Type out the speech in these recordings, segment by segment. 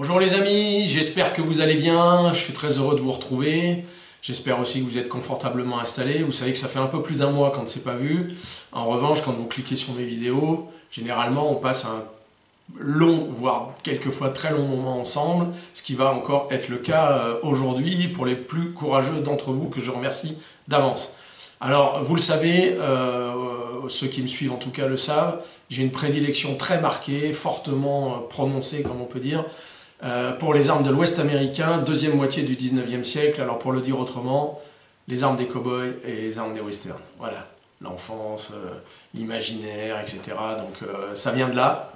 Bonjour les amis, j'espère que vous allez bien, je suis très heureux de vous retrouver. J'espère aussi que vous êtes confortablement installés. Vous savez que ça fait un peu plus d'un mois qu'on ne s'est pas vu. En revanche, quand vous cliquez sur mes vidéos, généralement on passe un long, voire quelquefois très long moment ensemble, ce qui va encore être le cas euh, aujourd'hui pour les plus courageux d'entre vous que je remercie d'avance. Alors, vous le savez, euh, ceux qui me suivent en tout cas le savent, j'ai une prédilection très marquée, fortement euh, prononcée comme on peut dire, pour les armes de l'Ouest américain, deuxième moitié du 19e siècle, alors pour le dire autrement, les armes des cow-boys et les armes des westerns. Voilà, l'enfance, l'imaginaire, etc. Donc ça vient de là.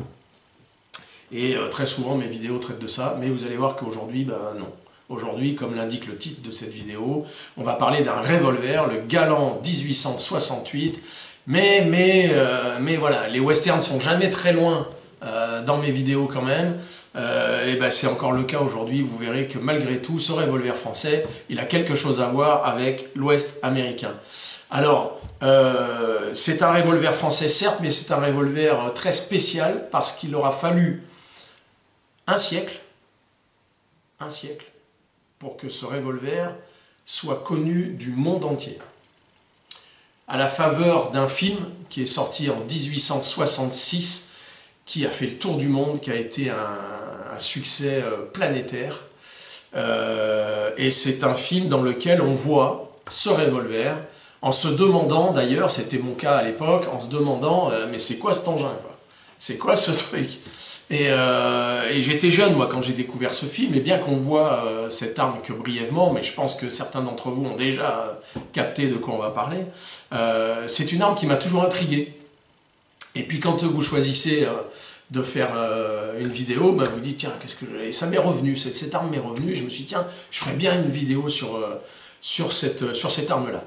Et euh, très souvent, mes vidéos traitent de ça, mais vous allez voir qu'aujourd'hui, ben non. Aujourd'hui, comme l'indique le titre de cette vidéo, on va parler d'un revolver, le Galant 1868. Mais, mais, euh, mais voilà, les westerns sont jamais très loin euh, dans mes vidéos quand même. Et ben c'est encore le cas aujourd'hui. Vous verrez que malgré tout, ce revolver français, il a quelque chose à voir avec l'Ouest américain. Alors, c'est un revolver français certes, mais c'est un revolver très spécial parce qu'il aura fallu un siècle, un siècle, pour que ce revolver soit connu du monde entier. À la faveur d'un film qui est sorti en 1866, qui a fait le tour du monde, qui a été un, succès euh, planétaire. Euh, et c'est un film dans lequel on voit ce revolver, en se demandant, d'ailleurs, c'était mon cas à l'époque, en se demandant, euh, mais c'est quoi cet engin C'est quoi ce truc? Et, j'étais jeune, moi, quand j'ai découvert ce film, et bien qu'on voit cette arme que brièvement, mais je pense que certains d'entre vous ont déjà capté de quoi on va parler, c'est une arme qui m'a toujours intrigué. Et puis quand vous choisissez de faire une vidéo, bah, vous dites, tiens, qu'est-ce que... Et ça m'est revenu, cette, cette arme m'est revenue, et je me suis dit, tiens, je ferais bien une vidéo sur, sur cette, sur cette arme-là.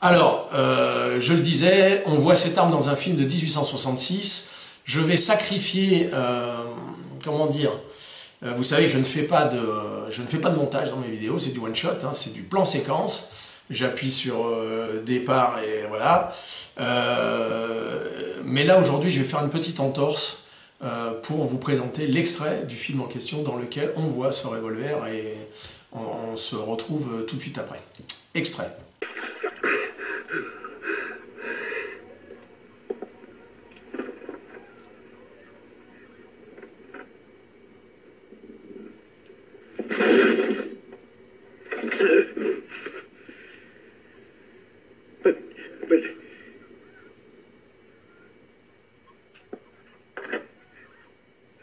Alors, je le disais, on voit cette arme dans un film de 1866, je vais sacrifier, euh, comment dire, euh, vous savez que je ne fais pas de, je ne fais pas de montage dans mes vidéos, c'est du one shot, hein, c'est du plan séquence. J'appuie sur euh, départ et voilà. mais là aujourd'hui, je vais faire une petite entorse pour vous présenter l'extrait du film en question dans lequel on voit ce revolver et on se retrouve tout de suite après. Extrait.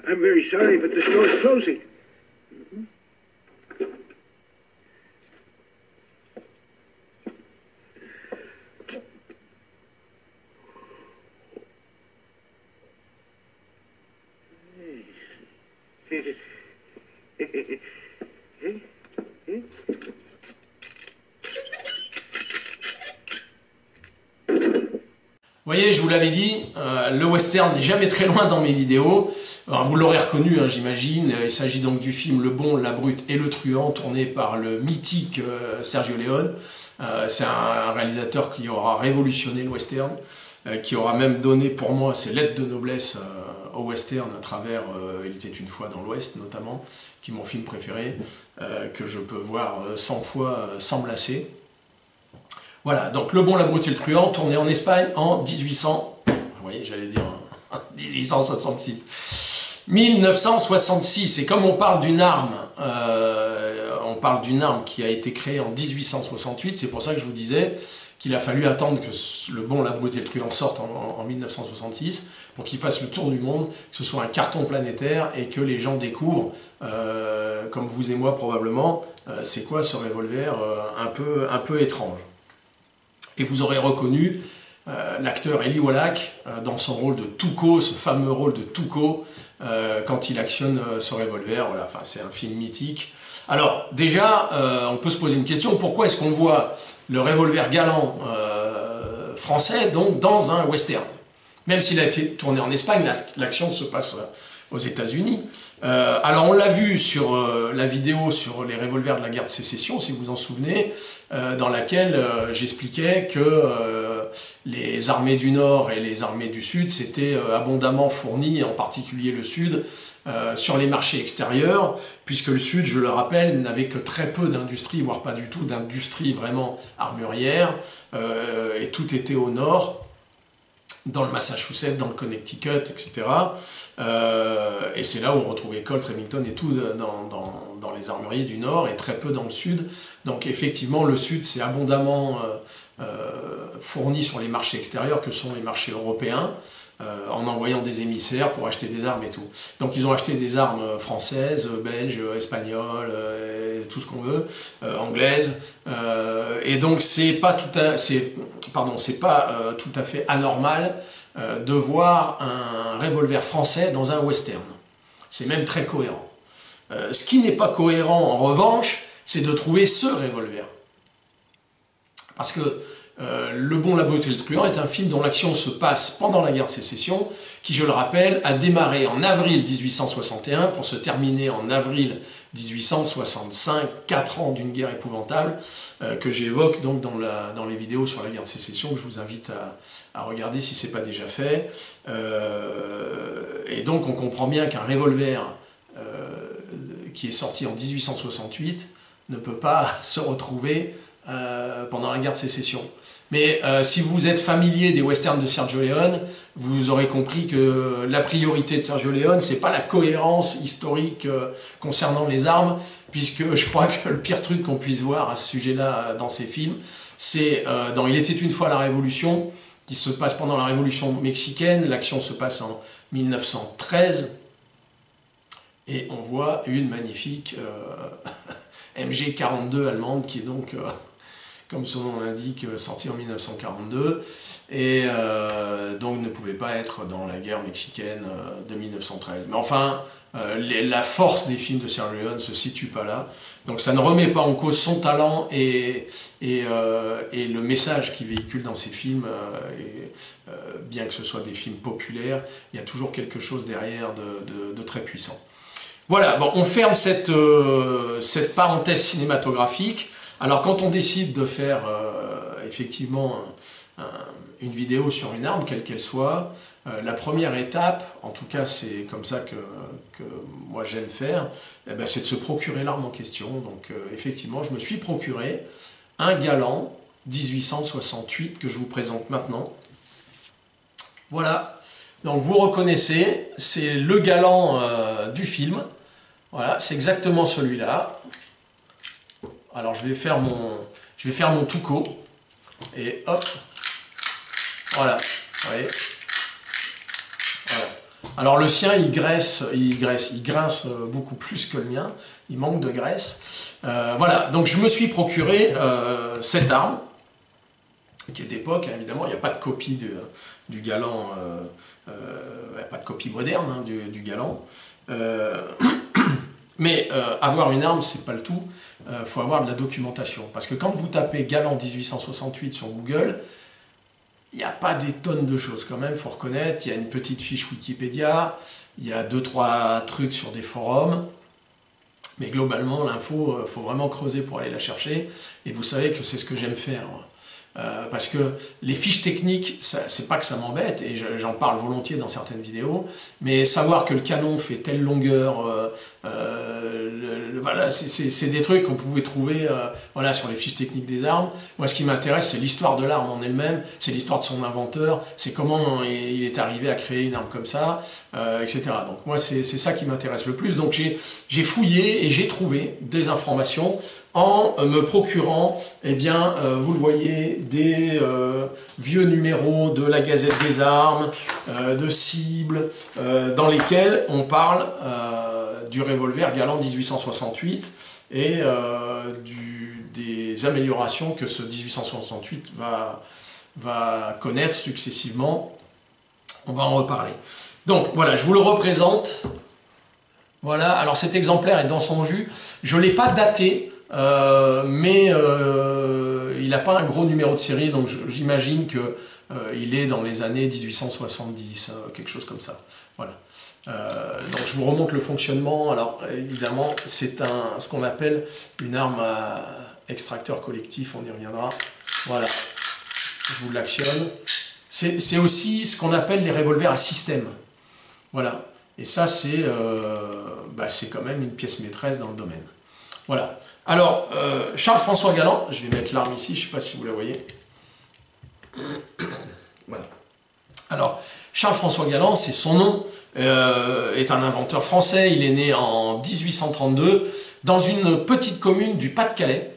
I'm very sorry, but the store's closing. Mm -hmm. hey. hey. hey. Voyez, je vous l'avais dit, euh, le western n'est jamais très loin dans mes vidéos. vous l'aurez reconnu, hein, j'imagine. Il s'agit donc du film Le Bon, la Brute et le Truand, tourné par le mythique euh, Sergio Leone. Euh, c'est un, réalisateur qui aura révolutionné le western, qui aura même donné pour moi ses lettres de noblesse au western à travers Il était une fois dans l'Ouest, notamment, qui est mon film préféré, que je peux voir 100 fois sans me. Voilà, donc Le Bon, la Brute et le Truand, tourné en Espagne en 1800, vous voyez, j'allais dire 1866. 1966, et comme on parle d'une arme, euh, on parle d'une arme qui a été créée en 1868, c'est pour ça que je vous disais qu'il a fallu attendre que Le Bon, la Brute et le Truand sortent en, 1966 pour qu'il fasse le tour du monde, que ce soit un carton planétaire et que les gens découvrent, euh, comme vous et moi probablement, euh, c'est quoi ce revolver un peu étrange. Et vous aurez reconnu euh, l'acteur Eli Wallach euh, dans son rôle de Tuco, ce fameux rôle de Tuco, euh, quand il actionne ce revolver. Voilà, enfin, c'est un film mythique. Alors, déjà, on peut se poser une question pourquoi est-ce qu'on voit le revolver galant français donc, dans un western? Même s'il a été tourné en Espagne, l'action se passe aux États-Unis. Euh, alors on l'a vu sur euh, la vidéo sur les revolvers de la guerre de sécession, si vous vous en souvenez, euh, dans laquelle j'expliquais que les armées du Nord et les armées du Sud s'étaient abondamment fournies, en particulier le Sud, sur les marchés extérieurs, puisque le Sud, je le rappelle, n'avait que très peu d'industrie, voire pas du tout d'industrie vraiment armurière, et tout était au Nord dans le Massachusetts, dans le Connecticut, etc. Euh, et c'est là où on retrouvait Colt, Remington et tout dans, dans, les armuriers du Nord et très peu dans le Sud. Donc effectivement, le Sud s'est abondamment euh, euh, fourni sur les marchés extérieurs que sont les marchés européens. Euh, en envoyant des émissaires pour acheter des armes et tout. Donc ils ont acheté des armes françaises, belges, espagnoles, euh, tout ce qu'on veut, euh, anglaises. et donc c'est pas tout à, pardon, c'est pas tout à fait anormal de voir un revolver français dans un western. C'est même très cohérent. ce qui n'est pas cohérent en revanche, c'est de trouver ce revolver. Parce que euh, le bon, la beauté et le truand est un film dont l'action se passe pendant la guerre de sécession, qui, je le rappelle, a démarré en avril 1861 pour se terminer en avril 1865, quatre ans d'une guerre épouvantable, euh, que j'évoque donc dans, les vidéos sur la guerre de sécession, que je vous invite à, regarder si ce n'est pas déjà fait. Euh, et donc on comprend bien qu'un revolver qui est sorti en 1868 ne peut pas se retrouver pendant la guerre de sécession. Mais euh, si vous êtes familier des westerns de Sergio Leone, vous aurez compris que la priorité de Sergio Leone, c'est pas la cohérence historique euh, concernant les armes, puisque je crois que le pire truc qu'on puisse voir à ce sujet-là dans ses films, c'est euh, dans Il était une fois la Révolution, qui se passe pendant la Révolution mexicaine, l'action se passe en 1913, et on voit une magnifique MG42 allemande qui est donc comme son nom l'indique, euh, sorti en 1942, et euh, donc ne pouvait pas être dans la guerre mexicaine euh, de 1913. Mais enfin, la force des films de Sergio Leone ne se situe pas là, donc ça ne remet pas en cause son talent et, et, le message qu'il véhicule dans ses films, bien que ce soit des films populaires, il y a toujours quelque chose derrière de, de, très puissant. Voilà, bon, on ferme cette, cette parenthèse cinématographique. Alors quand on décide de faire euh, effectivement une vidéo sur une arme, quelle qu'elle soit, euh, la première étape, en tout cas c'est comme ça que, moi j'aime faire, eh ben, c'est de se procurer l'arme en question. Donc euh, effectivement, je me suis procuré un galant 1868 que je vous présente maintenant. Voilà, donc vous reconnaissez, c'est le galant du film. Voilà, c'est exactement celui-là. Alors je vais faire mon, je vais touco. Et hop. Voilà. Alors le sien, il graisse, il graisse, il grince beaucoup plus que le mien. Il manque de graisse. Euh, voilà. Donc je me suis procuré euh, cette arme qui est d'époque. Évidemment, il n'y a pas de copie du galant. Euh, pas de copie moderne hein, du, galant. mais avoir une arme, c'est pas le tout il euh, faut avoir de la documentation. Parce que quand vous tapez Galant 1868 sur Google, il n'y a pas des tonnes de choses quand même, il faut reconnaître. Il y a une petite fiche Wikipédia, il y a deux, trois trucs sur des forums. Mais globalement, l'info, il euh, faut vraiment creuser pour aller la chercher. Et vous savez que c'est ce que j'aime faire. Euh, parce que les fiches techniques, c'est pas que ça m'embête, et j'en parle volontiers dans certaines vidéos, mais savoir que le canon fait telle longueur, euh, euh, voilà, c'est des trucs qu'on pouvait trouver voilà, sur les fiches techniques des armes. Moi, ce qui m'intéresse, c'est l'histoire de l'arme en elle-même, c'est l'histoire de son inventeur, c'est comment il est arrivé à créer une arme comme ça, etc. Donc moi, c'est ça qui m'intéresse le plus. Donc j'ai fouillé et j'ai trouvé des informations en me procurant, eh bien, euh, vous le voyez, des euh, vieux numéros de la Gazette des Armes, euh, de cibles, dans lesquels on parle du revolver Galant 1868 et des améliorations que ce 1868 va, va connaître successivement. On va en reparler. Donc voilà, je vous le représente. Voilà, alors cet exemplaire est dans son jus. Je ne l'ai pas daté, mais euh, il n'a pas un gros numéro de série, donc j'imagine qu'il euh, est dans les années 1870, quelque chose comme ça. Voilà. donc je vous remonte le fonctionnement. Alors évidemment, c'est ce qu'on appelle une arme à extracteur collectif, on y reviendra. Voilà. je vous l'actionne. C'est aussi ce qu'on appelle les revolvers à système. Voilà. Et ça, c'est euh, bah, quand même une pièce maîtresse dans le domaine. Voilà. Alors, euh, Charles-François Galland, je vais mettre l'arme ici, je ne sais pas si vous la voyez. Voilà. Alors, Charles-François Galland, c'est son nom, euh, est un inventeur français. Il est né en 1832 dans une petite commune du Pas-de-Calais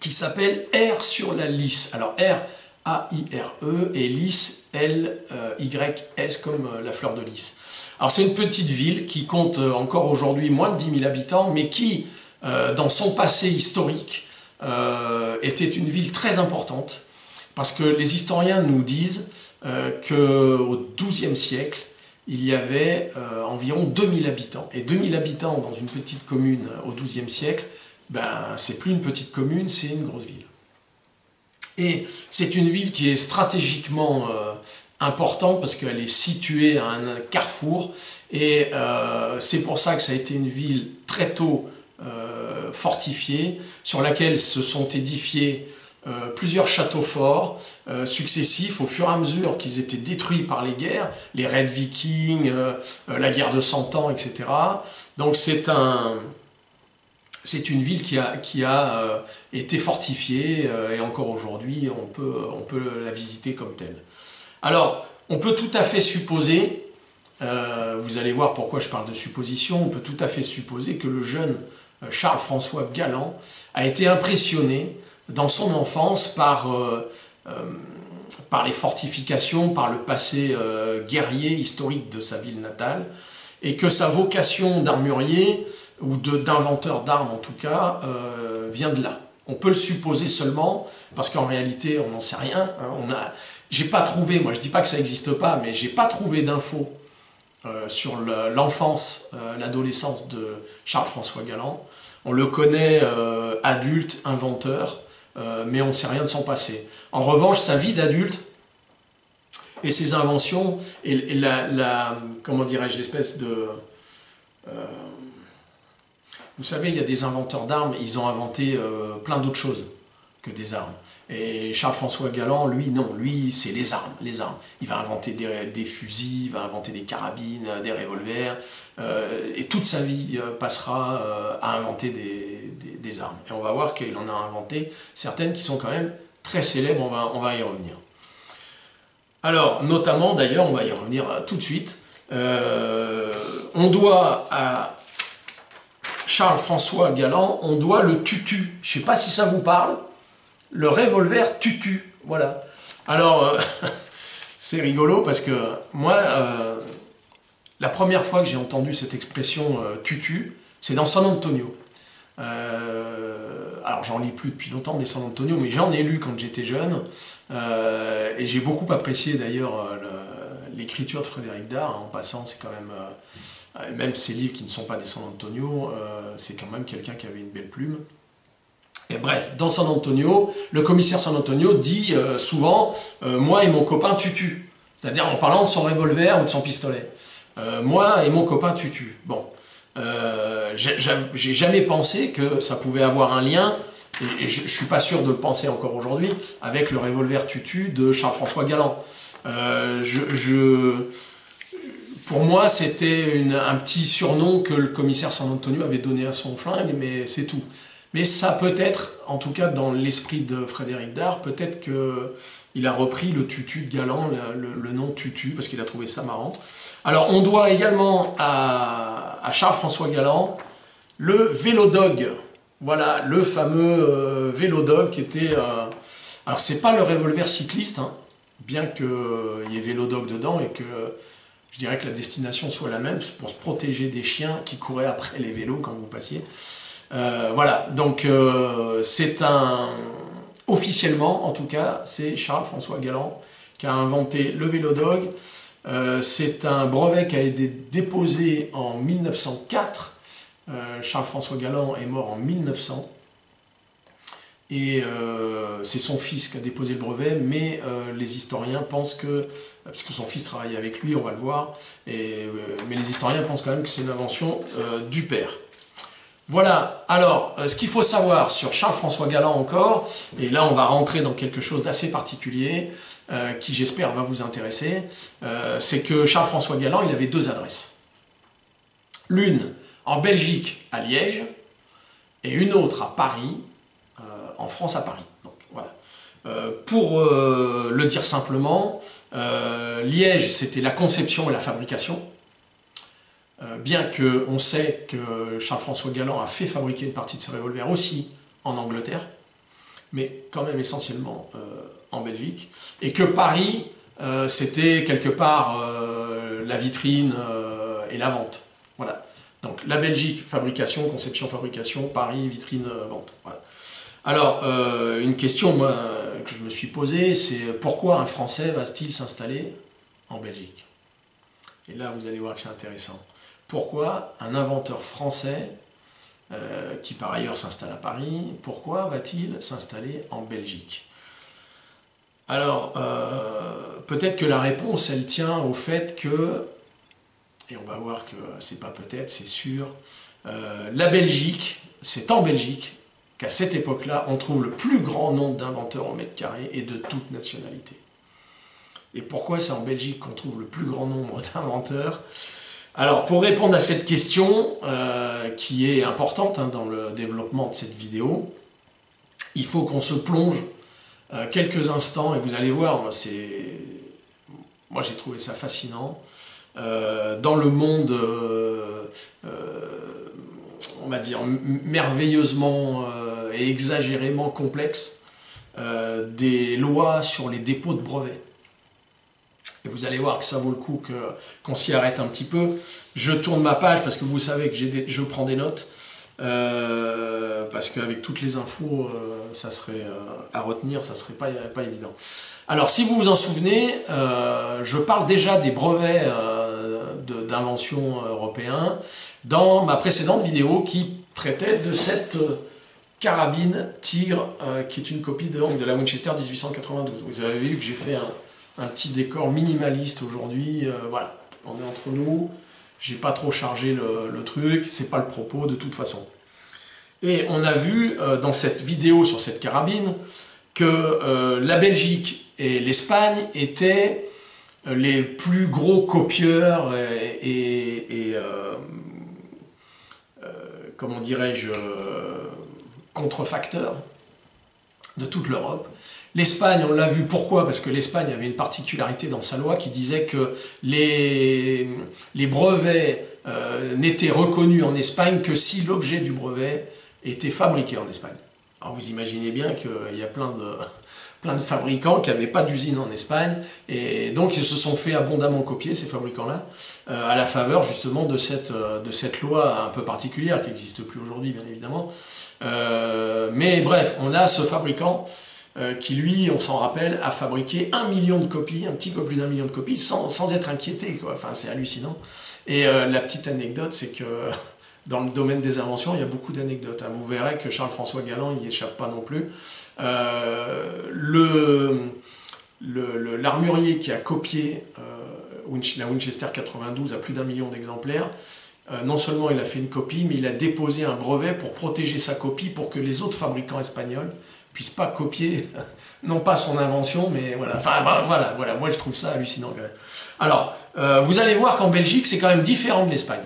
qui s'appelle R sur la Lys. Alors, R, A-I-R-E, et Lys, L-Y-S, comme la fleur de lys. Alors c'est une petite ville qui compte euh, encore aujourd'hui moins de 10 000 habitants, mais qui, euh, dans son passé historique, euh, était une ville très importante, parce que les historiens nous disent qu'au XIIe siècle, il y avait environ 2000 habitants. Et 2000 habitants dans une petite commune au XIIe siècle, ben, c'est plus une petite commune, c'est une grosse ville. Et c'est une ville qui est stratégiquement importante parce qu'elle est située à un carrefour et euh, c'est pour ça que ça a été une ville très tôt euh, fortifiée sur laquelle se sont édifiés euh, plusieurs châteaux forts successifs au fur et à mesure qu'ils étaient détruits par les guerres, les raids vikings, la guerre de Cent Ans, etc. Donc c'est un, c'est une ville qui a, qui a été fortifiée et encore aujourd'hui on peut, on peut la visiter comme telle. Alors, on peut tout à fait supposer, euh, vous allez voir pourquoi je parle de supposition, on peut tout à fait supposer que le jeune euh, Charles-François Galland a été impressionné dans son enfance par, euh, par les fortifications, par le passé guerrier historique de sa ville natale, et que sa vocation d'armurier, ou d'inventeur d'armes en tout cas, vient de là. On peut le supposer seulement, parce qu'en réalité, on n'en sait rien. Hein. on a, j'ai pas trouvé, moi je dis pas que ça n'existe pas, mais j'ai pas trouvé d'infos euh, sur l'enfance, euh, l'adolescence de Charles-François Galland. On le connaît euh, adulte, inventeur, mais on ne sait rien de son passé. En revanche, sa vie d'adulte et ses inventions et, la, la, comment dirais-je, l'espèce de vous savez, il y a des inventeurs d'armes, ils ont inventé plein d'autres choses que des armes. Et Charles-François Galland, lui, non, lui, c'est les armes, les armes. Il va inventer des, fusils, il va inventer des carabines, des revolvers, euh, et toute sa vie euh, passera euh, à inventer des, armes. Et on va voir qu'il en a inventé certaines qui sont quand même très célèbres, on va, on va y revenir. Alors, notamment, d'ailleurs, on va y revenir tout de suite, on doit à Charles-François Galland, on doit le tutu. Je ne sais pas si ça vous parle le revolver tutu. Voilà. Alors, euh, c'est rigolo parce que moi, euh, la première fois que j'ai entendu cette expression euh, tutu, c'est dans San Antonio. alors, j'en lis plus depuis longtemps des San Antonio, mais j'en ai lu quand j'étais jeune. et j'ai beaucoup apprécié d'ailleurs l'écriture de Frédéric Dard. Hein, en passant, c'est quand même. même ses livres qui ne sont pas des San Antonio, c'est quand même quelqu'un qui avait une belle plume. Et bref, dans San Antonio, le commissaire San Antonio dit euh, souvent euh, Moi et mon copain tutu. C'est-à-dire en parlant de son revolver ou de son pistolet. Euh, moi et mon copain tutu. Bon. J'ai jamais pensé que ça pouvait avoir un lien, et, je, ne suis pas sûr de le penser encore aujourd'hui, avec le revolver tutu de Charles-François Galland. Pour moi, c'était un petit surnom que le commissaire San Antonio avait donné à son flingue, mais c'est tout. Mais ça peut être, en tout cas dans l'esprit de Frédéric Dard, peut-être qu'il a repris le tutu de Galant, le, nom tutu, parce qu'il a trouvé ça marrant. Alors on doit également à, Charles-François Galland le Vélodog. Voilà, le fameux euh, Vélodog qui était... Euh, alors c'est pas le revolver cycliste, hein, bien qu'il y ait Vélodog dedans et que je dirais que la destination soit la même, pour se protéger des chiens qui couraient après les vélos quand vous passiez. Euh, voilà, donc euh, c'est un. Officiellement, en tout cas, c'est Charles-François Galland qui a inventé le Vélodog. Euh, c'est un brevet qui a été déposé en 1904. Charles-François Galland est mort en 1900. Et c'est son fils qui a déposé le brevet, mais les historiens pensent que, parce que son fils travaillait avec lui, on va le voir, mais les historiens pensent quand même que c'est une invention du père. Voilà, alors ce qu'il faut savoir sur Charles-François Galland encore, et là on va rentrer dans quelque chose d'assez particulier, qui j'espère va vous intéresser, c'est que Charles-François Galland il avait deux adresses. L'une en Belgique à Liège, et une autre à Paris, en France à Paris. Euh, pour euh, le dire simplement, euh, Liège, c'était la conception et la fabrication. Bien qu'on sait que Charles-François Galland a fait fabriquer une partie de ses revolvers aussi en Angleterre, mais quand même essentiellement en Belgique, et que Paris, c'était quelque part la vitrine et la vente. Voilà. Donc la Belgique, fabrication, conception, fabrication, Paris, vitrine, vente. Alors, euh, une question que je me suis posée, c'est pourquoi un Français va-t-il s'installer en Belgique? Et là, vous allez voir que c'est intéressant. Pourquoi un inventeur français, euh, qui par ailleurs s'installe à Paris, pourquoi va-t-il s'installer en Belgique? Alors, euh, peut-être que la réponse, elle tient au fait que, et on va voir que c'est pas peut-être, c'est sûr, la Belgique, c'est en Belgique qu'à cette époque-là, on trouve le plus grand nombre d'inventeurs au mètre carré et de toute nationalité. Et pourquoi c'est en Belgique qu'on trouve le plus grand nombre d'inventeurs? Alors, pour répondre à cette question, euh, qui est importante hein, dans le développement de cette vidéo, il faut qu'on se plonge euh, quelques instants, et vous allez voir, moi j'ai trouvé ça fascinant, euh, dans le monde on va dire, merveilleusement et exagérément complexe des lois sur les dépôts de brevets. Et vous allez voir que ça vaut le coup qu'on s'y arrête un petit peu. Je tourne ma page parce que vous savez que je prends des notes. Euh, parce qu'avec toutes les infos, ça serait à retenir, ça serait pas, pas évident. Alors, si vous vous en souvenez, je parle déjà des brevets d'invention européens dans ma précédente vidéo qui traitait de cette euh, carabine Tigre, euh, qui est une copie de, de la Winchester 1892. Vous avez vu que j'ai fait un, petit décor minimaliste aujourd'hui. Euh, voilà, on est entre nous. J'ai pas trop chargé le, truc, c'est pas le propos de toute façon. Et on a vu dans cette vidéo sur cette carabine que la Belgique et l'Espagne étaient les plus gros copieurs et, comment dirais-je, euh, contrefacteur de toute l'Europe. L'Espagne, on l'a vu, pourquoi? Parce que l'Espagne avait une particularité dans sa loi qui disait que les, brevets euh, n'étaient reconnus en Espagne que si l'objet du brevet était fabriqué en Espagne. Alors vous imaginez bien qu'il y a plein de, fabricants qui n'avaient pas d'usine en Espagne, et donc ils se sont fait abondamment copier, ces fabricants-là, euh, à la faveur justement de cette, euh, de cette loi un peu particulière, qui n'existe plus aujourd'hui bien évidemment. Mais bref, on a ce fabricant qui lui, on s'en rappelle, a fabriqué un million de copies, un petit peu plus d'un million de copies, sans, sans être inquiété. Enfin, c'est hallucinant. Et la petite anecdote, c'est que dans le domaine des inventions, il y a beaucoup d'anecdotes. Hein. Vous verrez que Charles-François Galland n'y échappe pas non plus. Euh, l'armurier qui a copié euh, la Winchester 92 à plus d'un million d'exemplaires, euh, non seulement il a fait une copie, mais il a déposé un brevet pour protéger sa copie pour que les autres fabricants espagnols puissent pas copier, non pas son invention, mais voilà. Enfin voilà, voilà. Moi je trouve ça hallucinant. Alors, vous allez voir qu'en Belgique c'est quand même différent de l'Espagne.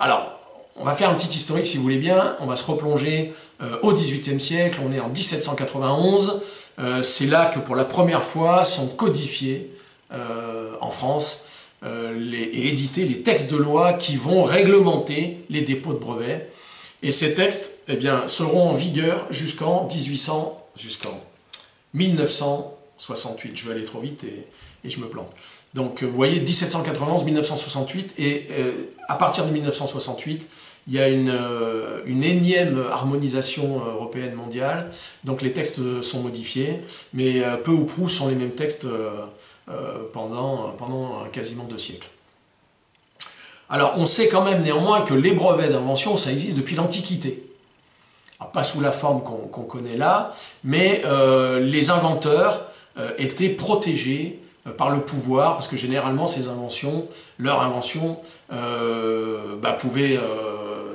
alors, on va faire un petit historique si vous voulez bien. On va se replonger euh, au XVIIIe siècle. On est en 1791. Euh, c'est là que pour la première fois sont codifiés euh, en France et édités les textes de loi qui vont réglementer les dépôts de brevets. Et ces textes eh bien, seront en vigueur jusqu'en 1800, jusqu'en 1968. Je vais aller trop vite et, je me plante. Donc vous voyez, 1791-1968, et à partir de 1968, il y a une, euh, énième harmonisation euh, européenne mondiale, donc les textes sont modifiés, mais euh, peu ou prou sont les mêmes textes pendant quasiment deux siècles. Alors on sait quand même néanmoins que les brevets d'invention, ça existe depuis l'Antiquité. Pas sous la forme qu'on connaît là, mais les inventeurs étaient protégés par le pouvoir, parce que généralement ces inventions, leur invention, bah, pouvaient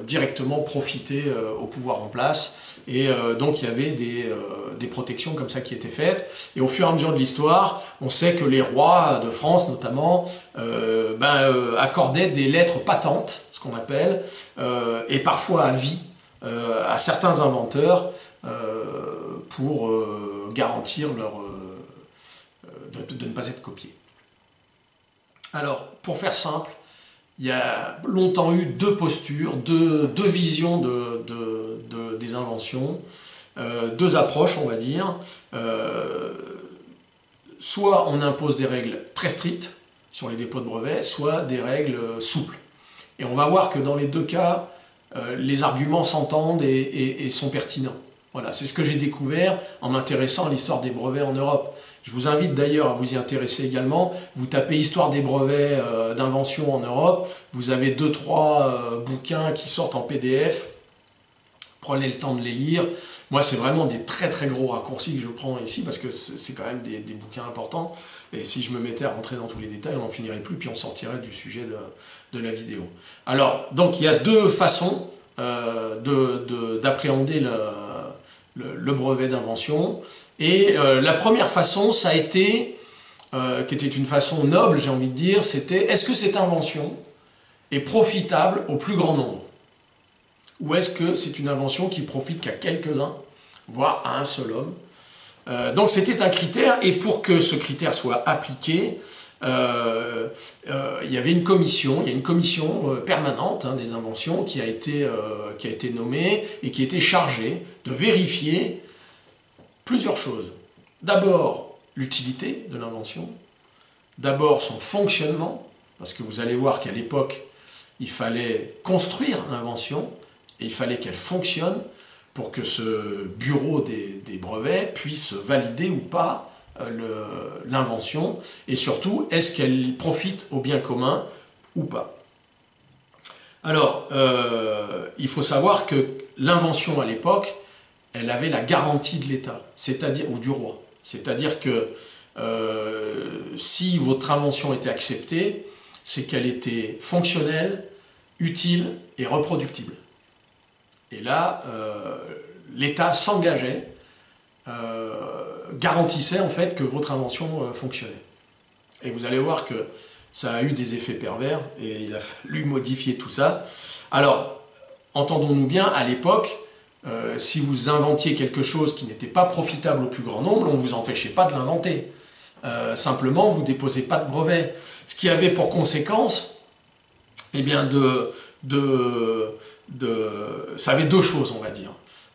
directement profiter au pouvoir en place. Et donc il y avait des, des, protections comme ça qui étaient faites. Et au fur et à mesure de l'histoire, on sait que les rois de France notamment ben, accordaient des lettres patentes, ce qu'on appelle, et parfois à vie, à certains inventeurs pour garantir leur, de, ne pas être copiés. Alors, pour faire simple, il y a longtemps eu deux postures, deux, visions de, des inventions, euh, deux approches, on va dire. Euh, soit on impose des règles très strictes sur les dépôts de brevets, soit des règles souples. Et on va voir que dans les deux cas, euh, les arguments s'entendent et, sont pertinents. Voilà, c'est ce que j'ai découvert en m'intéressant à l'histoire des brevets en Europe. Je vous invite d'ailleurs à vous y intéresser également. Vous tapez Histoire des brevets euh, d'invention en Europe. Vous avez deux, trois euh, bouquins qui sortent en PDF. Prenez le temps de les lire. Moi, c'est vraiment des très très gros raccourcis que je prends ici parce que c'est quand même des, bouquins importants. Et si je me mettais à rentrer dans tous les détails, on n'en finirait plus, puis on sortirait du sujet de, la vidéo. Alors, donc, il y a deux façons euh, d'appréhender le, brevet d'invention. Et euh, la première façon, ça a été, euh, qui était une façon noble, j'ai envie de dire, c'était est-ce que cette invention est profitable au plus grand nombre? Ou est-ce que c'est une invention qui profite qu'à quelques-uns, voire à un seul homme? Euh, Donc c'était un critère, et pour que ce critère soit appliqué, il y avait une commission, il y a une commission permanente hein, des inventions qui a, été, qui a été nommée et qui était chargée de vérifier plusieurs choses. D'abord, l'utilité de l'invention, d'abord son fonctionnement, parce que vous allez voir qu'à l'époque, il fallait construire l'invention et il fallait qu'elle fonctionne pour que ce bureau des, brevets puisse valider ou pas euh, l'invention et surtout, est-ce qu'elle profite au bien commun ou pas. Alors, euh, il faut savoir que l'invention à l'époque, elle avait la garantie de l'État, c'est-à-dire ou du roi. C'est-à-dire que euh, si votre invention était acceptée, c'est qu'elle était fonctionnelle, utile et reproductible. Et là, euh, l'État s'engageait, euh, garantissait en fait que votre invention fonctionnait. Et vous allez voir que ça a eu des effets pervers et il a fallu modifier tout ça. Alors, entendons-nous bien, à l'époque, euh, si vous inventiez quelque chose qui n'était pas profitable au plus grand nombre, on ne vous empêchait pas de l'inventer. Euh, simplement, vous ne déposez pas de brevet. Ce qui avait pour conséquence, eh bien, de, de, ça avait deux choses, on va dire.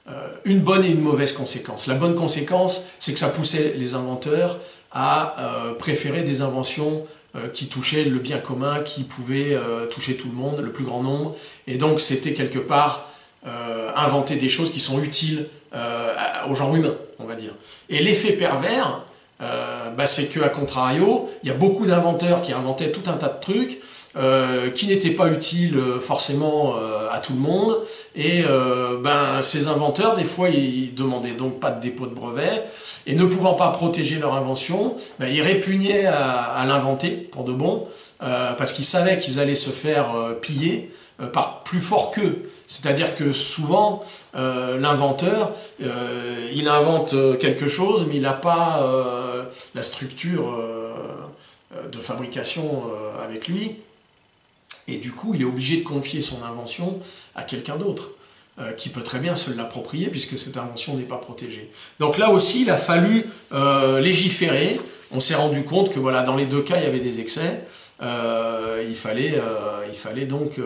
Euh, une bonne et une mauvaise conséquence. La bonne conséquence, c'est que ça poussait les inventeurs à préférer des inventions qui touchaient le bien commun, qui pouvaient toucher tout le monde, le plus grand nombre. Et donc, c'était quelque part euh, inventer des choses qui sont utiles euh, au genre humain, on va dire. Et l'effet pervers, euh, bah, c'est qu'à contrario, il y a beaucoup d'inventeurs qui inventaient tout un tas de trucs qui n'étaient pas utiles forcément à tout le monde. Et ben, ces inventeurs, des fois, ils demandaient donc pas de dépôt de brevet. Et ne pouvant pas protéger leur invention, ben, ils répugnaient à, à l'inventer pour de bon, parce qu'ils savaient qu'ils allaient se faire piller par plus fort qu'eux. C'est-à-dire que souvent, euh, l'inventeur, euh, il invente quelque chose, mais il n'a pas euh, la structure de fabrication avec lui. Et du coup, il est obligé de confier son invention à quelqu'un d'autre, qui peut très bien se l'approprier, puisque cette invention n'est pas protégée. Donc là aussi, il a fallu légiférer. On s'est rendu compte que voilà, dans les deux cas, il y avait des excès. il fallait donc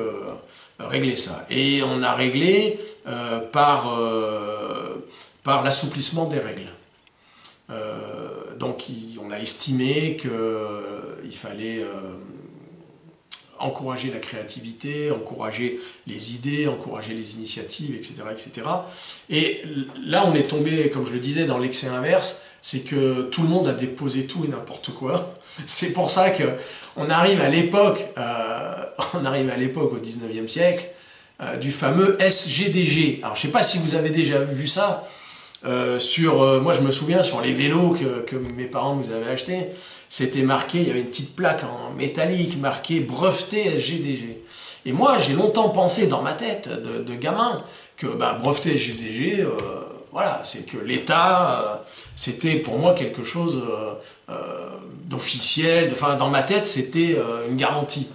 régler ça. Et on a réglé euh, par, euh, par l'assouplissement des règles. Euh, donc on a estimé qu'il fallait encourager la créativité, encourager les idées, encourager les initiatives, etc. etc. Et là, on est tombé, comme je le disais, dans l'excès inverse, c'est que tout le monde a déposé tout et n'importe quoi. C'est pour ça que on arrive à l'époque, euh, on arrive à l'époque au 19e siècle, euh, du fameux SGDG. Alors je sais pas si vous avez déjà vu ça, euh, sur, moi je me souviens sur les vélos que, mes parents nous avaient achetés, c'était marqué, il y avait une petite plaque en métallique marquée breveté SGDG. Et moi, j'ai longtemps pensé dans ma tête de, gamin que bah, breveter JFDG, euh, voilà, c'est que l'État, c'était pour moi quelque chose d'officiel. Enfin, dans ma tête, c'était une garantie.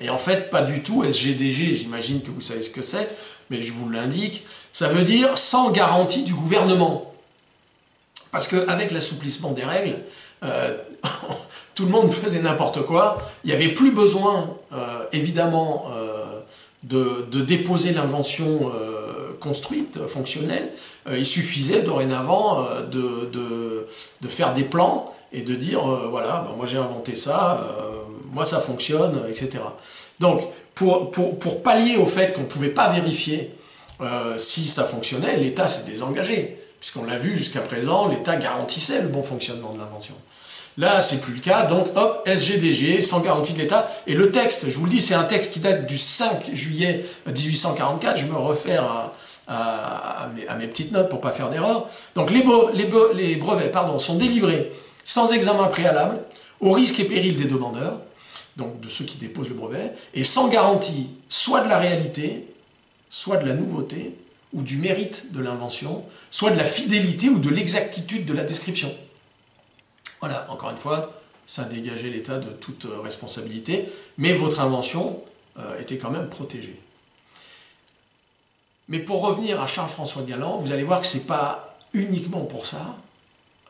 Et en fait, pas du tout. SGDG, j'imagine que vous savez ce que c'est, mais je vous l'indique. Ça veut dire sans garantie du gouvernement. Parce qu'avec l'assouplissement des règles, euh, tout le monde faisait n'importe quoi. Il n'y avait plus besoin, euh, évidemment, euh, de, déposer l'invention construite, fonctionnelle. il suffisait dorénavant de, de, faire des plans et de dire, voilà, ben, moi j'ai inventé ça, moi ça fonctionne, etc. Donc, pour pallier au fait qu'on ne pouvait pas vérifier si ça fonctionnait, l'État s'est désengagé puisqu'on l'a vu jusqu'à présent, l'État garantissait le bon fonctionnement de l'invention. Là, c'est plus le cas, donc hop, SGDG, sans garantie de l'État. Et le texte, je vous le dis, c'est un texte qui date du 5 juillet 1844, je me refais à, mes, petites notes pour pas faire d'erreur. Donc les, brevets sont délivrés sans examen préalable, au risque et péril des demandeurs, donc de ceux qui déposent le brevet, et sans garantie soit de la réalité, soit de la nouveauté, ou du mérite de l'invention, soit de la fidélité ou de l'exactitude de la description. Voilà, encore une fois, ça dégageait l'État de toute euh, responsabilité, mais votre invention euh, était quand même protégée. Mais pour revenir à Charles-François Galland, vous allez voir que ce n'est pas uniquement pour ça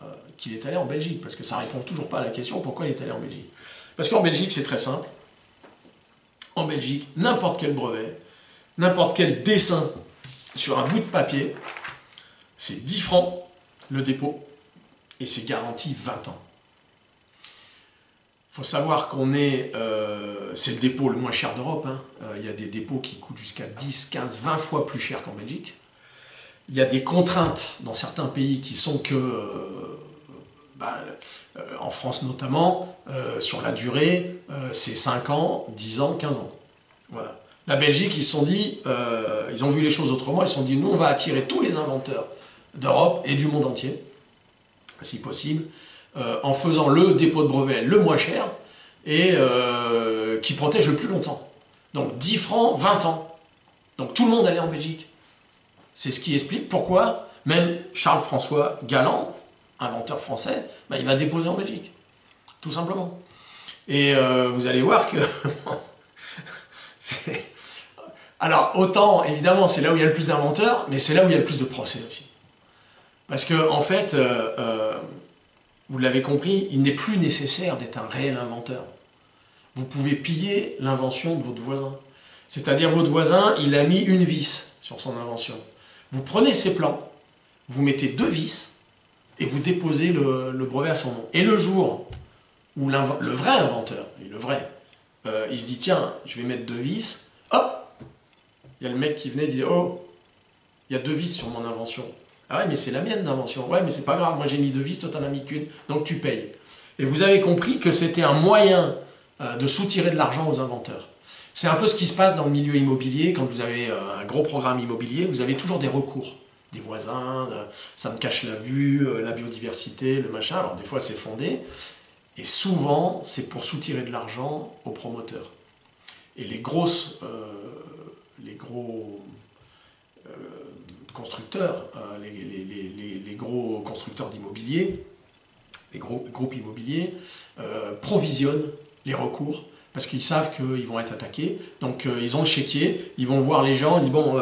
euh, qu'il est allé en Belgique, parce que ça ne répond toujours pas à la question pourquoi il est allé en Belgique. Parce qu'en Belgique, c'est très simple. En Belgique, n'importe quel brevet, n'importe quel dessin sur un bout de papier, c'est 10 francs le dépôt et c'est garanti 20 ans. Faut savoir qu'on est, euh, c'est le dépôt le moins cher d'Europe. Hein. Euh, il y a des dépôts qui coûtent jusqu'à 10, 15, 20 fois plus cher qu'en Belgique. Il y a des contraintes dans certains pays qui sont que, euh, bah, en France notamment, sur la durée, c'est 5 ans, 10 ans, 15 ans. Voilà. La Belgique, ils se sont dit, ils ont vu les choses autrement, ils se sont dit, nous, on va attirer tous les inventeurs d'Europe et du monde entier, si possible, euh, en faisant le dépôt de brevet le moins cher et euh, qui protège le plus longtemps. Donc 10 francs, 20 ans. Donc tout le monde allait en Belgique. C'est ce qui explique pourquoi même Charles-François Galland, inventeur français, bah, il va déposer en Belgique. Tout simplement. Et vous allez voir que Alors, autant, évidemment, c'est là où il y a le plus d'inventeurs, mais c'est là où il y a le plus de procès aussi. Parce que, en fait, euh, euh, vous l'avez compris, il n'est plus nécessaire d'être un réel inventeur. Vous pouvez piller l'invention de votre voisin. C'est-à-dire, votre voisin, il a mis une vis sur son invention. Vous prenez ses plans, vous mettez deux vis, et vous déposez le, brevet à son nom. Et le jour où le vrai inventeur, le vrai, euh, il se dit, tiens, je vais mettre deux vis, il y a le mec qui venait et disait Oh, il y a deux vis sur mon invention. Ah ouais, mais c'est la mienne d'invention. Ouais, mais c'est pas grave, moi j'ai mis deux vis, toi t'en as mis qu'une, donc tu payes. Et vous avez compris que c'était un moyen euh, de soutirer de l'argent aux inventeurs. C'est un peu ce qui se passe dans le milieu immobilier. Quand vous avez euh, un gros programme immobilier, vous avez toujours des recours. Des voisins, euh, ça me cache la vue, la biodiversité, le machin. Alors des fois c'est fondé. Et souvent, c'est pour soutirer de l'argent aux promoteurs. Et les grosses les gros constructeurs, euh, les, gros constructeurs d'immobilier, les gros groupes immobiliers, euh, provisionnent les recours parce qu'ils savent qu'ils vont être attaqués. Donc ils ont le chéquier, ils vont voir les gens, ils disent bon,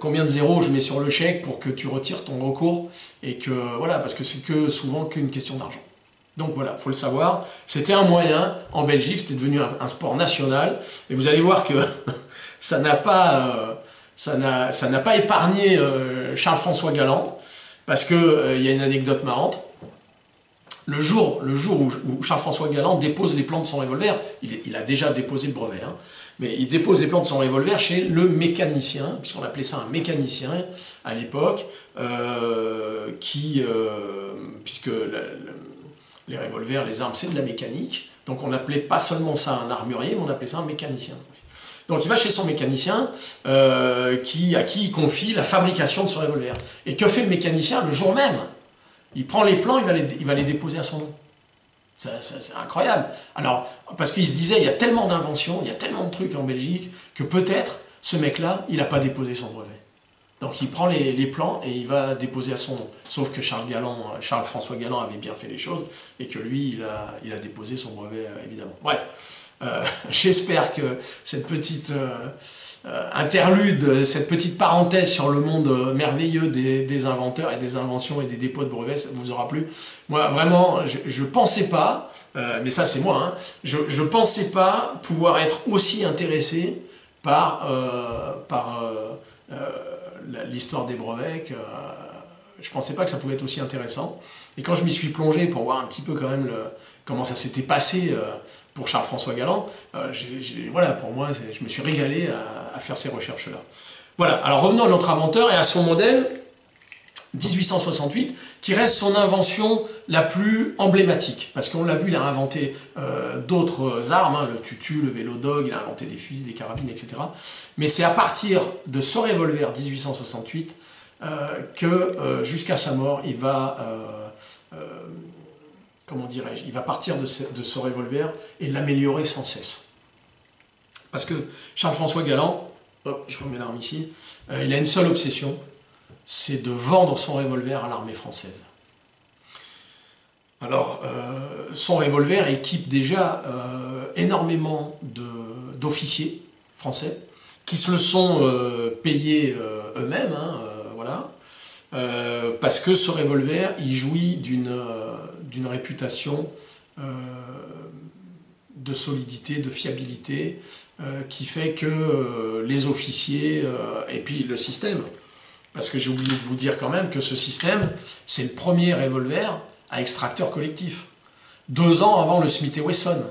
combien de zéros je mets sur le chèque pour que tu retires ton recours et que voilà, parce que c'est que souvent qu'une question d'argent. Donc voilà, il faut le savoir. C'était un moyen en Belgique, c'était devenu un, sport national. Et vous allez voir que ça n'a pas, euh, pas épargné euh, Charles-François Galland, parce qu'il euh, y a une anecdote marrante. Le jour, où, Charles-François Galland dépose les plans de son revolver, il, a déjà déposé le brevet, hein, mais il dépose les plans de son revolver chez le mécanicien, puisqu'on appelait ça un mécanicien à l'époque, qui, puisque les revolvers, les armes, c'est de la mécanique. Donc on n'appelait pas seulement ça un armurier, mais on appelait ça un mécanicien. Donc il va chez son mécanicien euh, qui, à qui il confie la fabrication de son revolver. Et que fait le mécanicien le jour même? Il prend les plans, il va les, il va les déposer à son nom. C'est incroyable. Alors, parce qu'il se disait, il y a tellement d'inventions, il y a tellement de trucs en Belgique, que peut-être ce mec-là, il n'a pas déposé son brevet. Donc il prend les, plans et il va déposer à son nom. Sauf que Charles, Galland, Charles François Galland avait bien fait les choses et que lui, il a, il a déposé son brevet, euh, évidemment. Bref, euh, j'espère que cette petite euh, interlude, cette petite parenthèse sur le monde merveilleux des, inventeurs et des inventions et des dépôts de brevets vous aura plu. Moi, vraiment, je ne pensais pas, mais ça c'est moi, hein, je ne pensais pas pouvoir être aussi intéressé par... l'histoire des brevets, que, je pensais pas que ça pouvait être aussi intéressant. Et quand je m'y suis plongé pour voir un petit peu quand même comment ça s'était passé euh, pour Charles-François Galland, euh, voilà, pour moi, je me suis régalé à, faire ces recherches-là. Voilà, alors revenons à notre inventeur et à son modèle 1868, qui reste son invention la plus emblématique. Parce qu'on l'a vu, il a inventé euh, d'autres armes, hein, le tutu, le vélo dog, il a inventé des fusils, des carabines, etc. Mais c'est à partir de ce revolver 1868 euh, que jusqu'à sa mort, il va, comment dirais-je, il va partir de ce, revolver et l'améliorer sans cesse. Parce que Charles-François Galland, hop, je remets l'arme ici, il a une seule obsession, c'est de vendre son revolver à l'armée française. Alors, euh, son revolver équipe déjà euh, énormément d'officiers français qui se le sont euh, payés eux-mêmes, hein, voilà, parce que ce revolver, il jouit d'une réputation de solidité, de fiabilité, qui fait que les officiers, et puis le système, parce que j'ai oublié de vous dire quand même que ce système, c'est le premier revolver à extracteur collectif. Deux ans avant le Smith Wesson,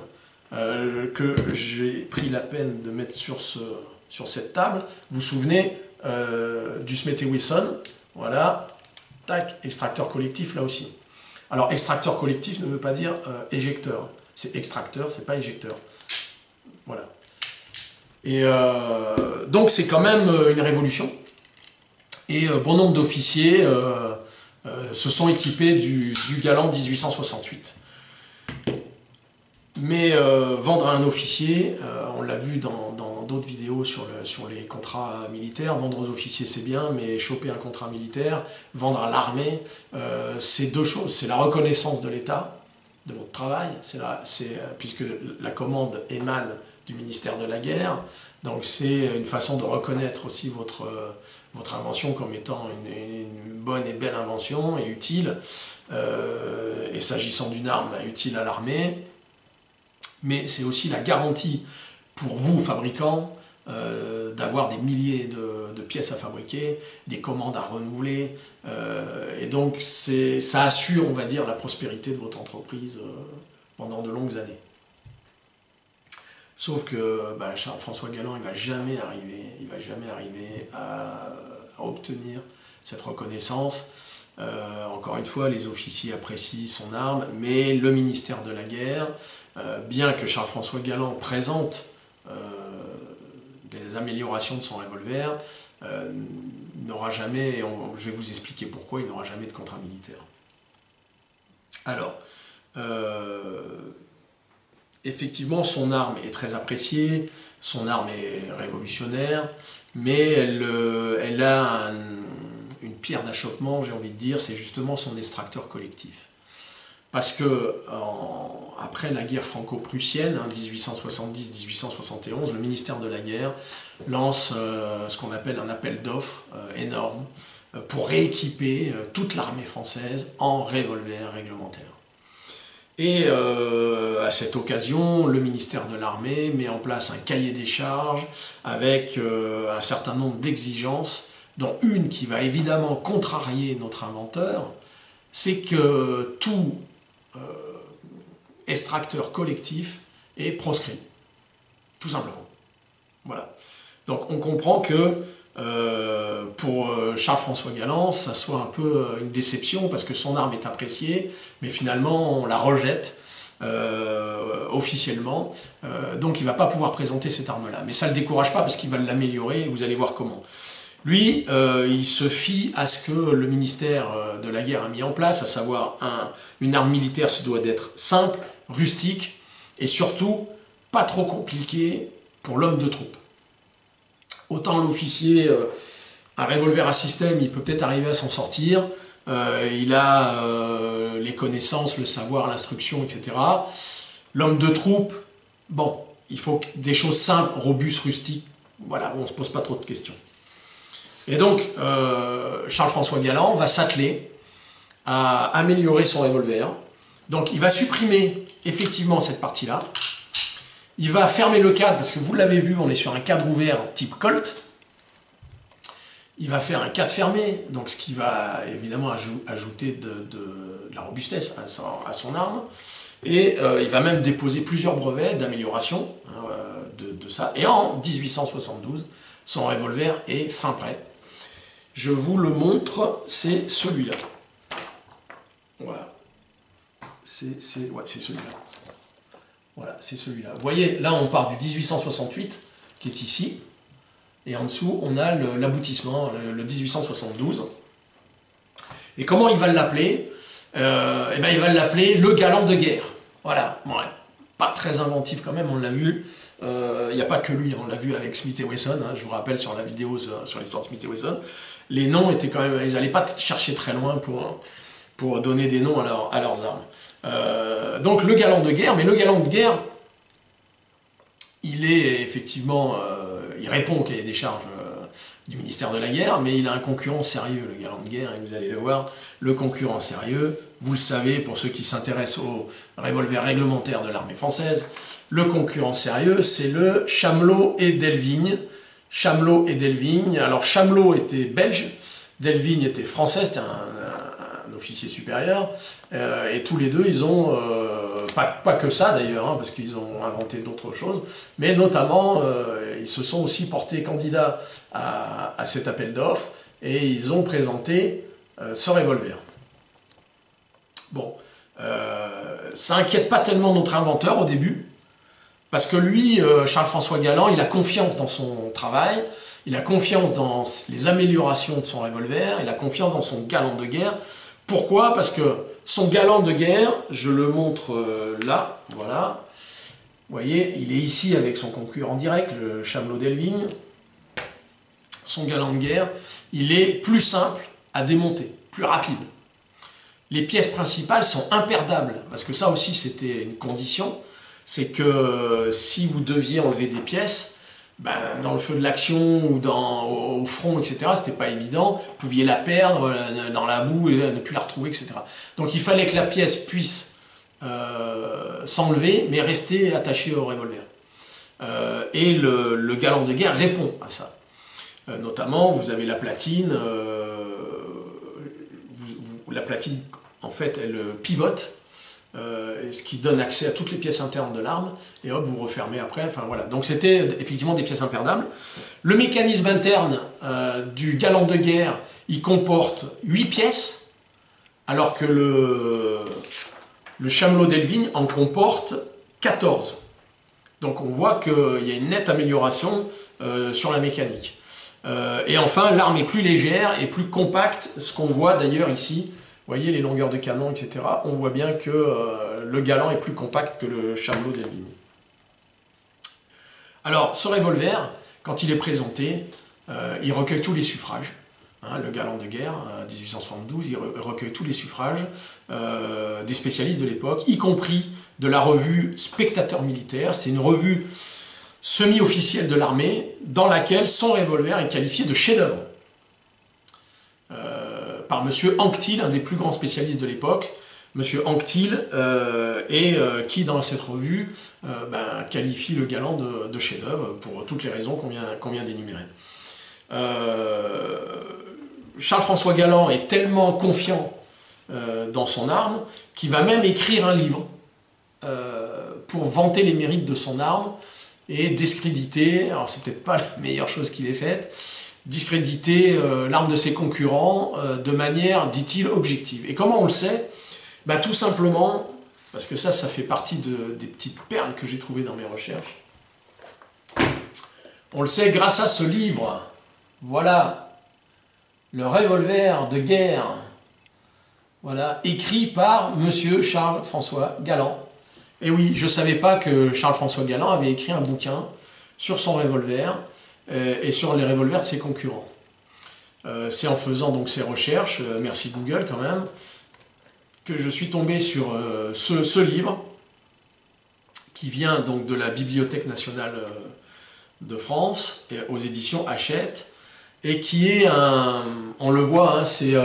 euh, que j'ai pris la peine de mettre sur, ce, sur cette table. Vous vous souvenez euh, du Smith Wesson? Voilà, tac, extracteur collectif là aussi. Alors, extracteur collectif ne veut pas dire euh, éjecteur. C'est extracteur, c'est pas éjecteur. Voilà. Et donc, c'est quand même une révolution. Et euh, bon nombre d'officiers euh, euh, se sont équipés du, galant 1868. Mais vendre à un officier, on l'a vu dans d'autres vidéos sur, sur, les contrats militaires, vendre aux officiers c'est bien, mais choper un contrat militaire, vendre à l'armée, c'est deux choses. C'est la reconnaissance de l'État, de votre travail, puisque la commande émane du ministère de la Guerre, donc c'est une façon de reconnaître aussi votre, votre invention comme étant une, bonne et belle invention et utile, euh, et s'agissant d'une arme, bah, utile à l'armée, mais c'est aussi la garantie pour vous, fabricants, euh, d'avoir des milliers de, pièces à fabriquer, des commandes à renouveler, euh, et donc ça assure, on va dire, la prospérité de votre entreprise pendant de longues années. Sauf que bah, François Galland, il va jamais arriver, il va jamais arriver à, obtenir cette reconnaissance. Euh, encore une fois, les officiers apprécient son arme, mais le ministère de la Guerre, euh, bien que Charles-François Galland présente euh, des améliorations de son revolver, n'aura jamais, et je vais vous expliquer pourquoi, il n'aura jamais de contrat militaire. Alors, effectivement, son arme est très appréciée, son arme est révolutionnaire, mais euh, elle a une pierre d'achoppement, j'ai envie de dire, c'est justement son extracteur collectif. Parce que après la guerre franco-prussienne, 1870-1871, hein, le ministère de la Guerre lance euh, ce qu'on appelle un appel d'offres euh, énorme pour rééquiper toute l'armée française en revolver réglementaire. Et euh, à cette occasion, le ministère de l'Armée met en place un cahier des charges avec euh, un certain nombre d'exigences, dont une qui va évidemment contrarier notre inventeur, c'est que tout euh, extracteur collectif est proscrit. Tout simplement. Voilà. Donc on comprend que euh, pour euh, Charles-François Galland, ça soit un peu euh, une déception parce que son arme est appréciée, mais finalement on la rejette officiellement, donc il ne va pas pouvoir présenter cette arme-là. Mais ça ne le décourage pas parce qu'il va l'améliorer et vous allez voir comment. Lui, il se fie à ce que le ministère de la Guerre a mis en place, à savoir un, une arme militaire, se doit d'être simple, rustique et surtout pas trop compliqué pour l'homme de troupe. Autant l'officier, euh, un revolver à système, il peut peut-être arriver à s'en sortir, euh, il a euh, les connaissances, le savoir, l'instruction, etc. L'homme de troupe, bon, il faut des choses simples, robustes, rustiques, voilà, on ne se pose pas trop de questions. Et donc, Charles-François Galland va s'atteler à améliorer son revolver. Donc, il va supprimer effectivement cette partie-là. Il va fermer le cadre, parce que vous l'avez vu, on est sur un cadre ouvert type Colt. Il va faire un cadre fermé, donc ce qui va évidemment ajouter de, la robustesse à son, arme. Et euh, il va même déposer plusieurs brevets d'amélioration hein, euh, de, ça. Et en 1872, son revolver est fin prêt. Je vous le montre, c'est celui-là. Voilà. C'est celui-là. Voilà, c'est celui-là. Vous voyez, là on part du 1868, qui est ici, et en dessous on a l'aboutissement, le, 1872. Et comment il va l'appeler? Euh, Eh bien il va l'appeler le galant de guerre. Voilà, pas très inventif quand même, on l'a vu. Euh, il n'y a pas que lui, on l'a vu avec Smith et Wesson, hein, je vous rappelle sur la vidéo sur l'histoire de Smith et Wesson. Les noms étaient quand même, ils n'allaient pas chercher très loin pour, pour donner des noms à, à leurs armes. Euh, donc le galant de guerre, mais le galant de guerre, il est effectivement, euh, il répond au cahier des charges euh, du ministère de la guerre, mais il a un concurrent sérieux, le galant de guerre, et vous allez le voir, le concurrent sérieux, vous le savez pour ceux qui s'intéressent au revolver réglementaire de l'armée française, le concurrent sérieux, c'est le Chamelot et Delvigne. Chamelot et Delvigne, alors Chamelot était belge, Delvigne était français, c'était un, officier supérieur, euh, et tous les deux, ils ont, euh, pas, que ça d'ailleurs, hein, parce qu'ils ont inventé d'autres choses, mais notamment, euh, ils se sont aussi portés candidats à, cet appel d'offres, et ils ont présenté ce revolver. Bon, ça inquiète pas tellement notre inventeur au début, parce que lui, Charles-François Galland, il a confiance dans son travail, il a confiance dans les améliorations de son revolver, il a confiance dans son galant de guerre, pourquoi? Parce que son galant de guerre, je le montre euh, là, voilà. Vous voyez, il est ici avec son concurrent direct, le Chamelot d'Elvigne. Son galant de guerre, il est plus simple à démonter, plus rapide. Les pièces principales sont imperdables, parce que ça aussi c'était une condition, c'est que si vous deviez enlever des pièces, ben, dans le feu de l'action ou au, front, etc., c'était pas évident. Vous pouviez la perdre euh, dans la boue et ne plus la retrouver, etc. Donc il fallait que la pièce puisse euh, s'enlever, mais rester attachée au revolver. Euh, et le, galant de guerre répond à ça. notamment, vous avez la platine. la platine, en fait, elle pivote euh, ce qui donne accès à toutes les pièces internes de l'arme, et hop, vous refermez après, enfin voilà. Donc c'était effectivement des pièces imperdables. Le mécanisme interne euh, du galant de guerre, il comporte 8 pièces, alors que le, chamelot d'Elvin en comporte 14. Donc on voit qu'il y a une nette amélioration euh, sur la mécanique. et enfin, l'arme est plus légère et plus compacte, ce qu'on voit d'ailleurs ici voyez les longueurs de canon, etc. On voit bien que euh, le galant est plus compact que le chamelot d'Elvin. Alors, ce revolver, quand il est présenté, euh, il recueille tous les suffrages. Hein, le galant de guerre, 1872, il recueille tous les suffrages euh, des spécialistes de l'époque, y compris de la revue Spectateur militaire. C'est une revue semi-officielle de l'armée dans laquelle son revolver est qualifié de chef-d'œuvre par M. Anctil, un des plus grands spécialistes de l'époque, M. Anctil, euh, et euh, qui dans cette revue euh, ben, qualifie le galant de, chef-d'œuvre pour toutes les raisons qu'on vient, d'énumérer. Charles-François Galland est tellement confiant dans son arme qu'il va même écrire un livre pour vanter les mérites de son arme et discréditer, alors c'est peut-être pas la meilleure chose qu'il ait faite, discréditer euh, l'arme de ses concurrents euh, de manière, dit-il, objective. Et comment on le sait? Bah, Tout simplement, parce que ça, ça fait partie des petites perles que j'ai trouvées dans mes recherches. On le sait grâce à ce livre. Voilà, le revolver de guerre. Voilà, écrit par Monsieur Charles-François Galland. Et oui, je ne savais pas que Charles-François Galland avait écrit un bouquin sur son revolver et sur les revolvers de ses concurrents. Euh, c'est en faisant donc ces recherches, euh, merci Google quand même, que je suis tombé sur ce, livre qui vient donc de la Bibliothèque nationale de France aux éditions Hachette et qui est un, on le voit, hein, c'est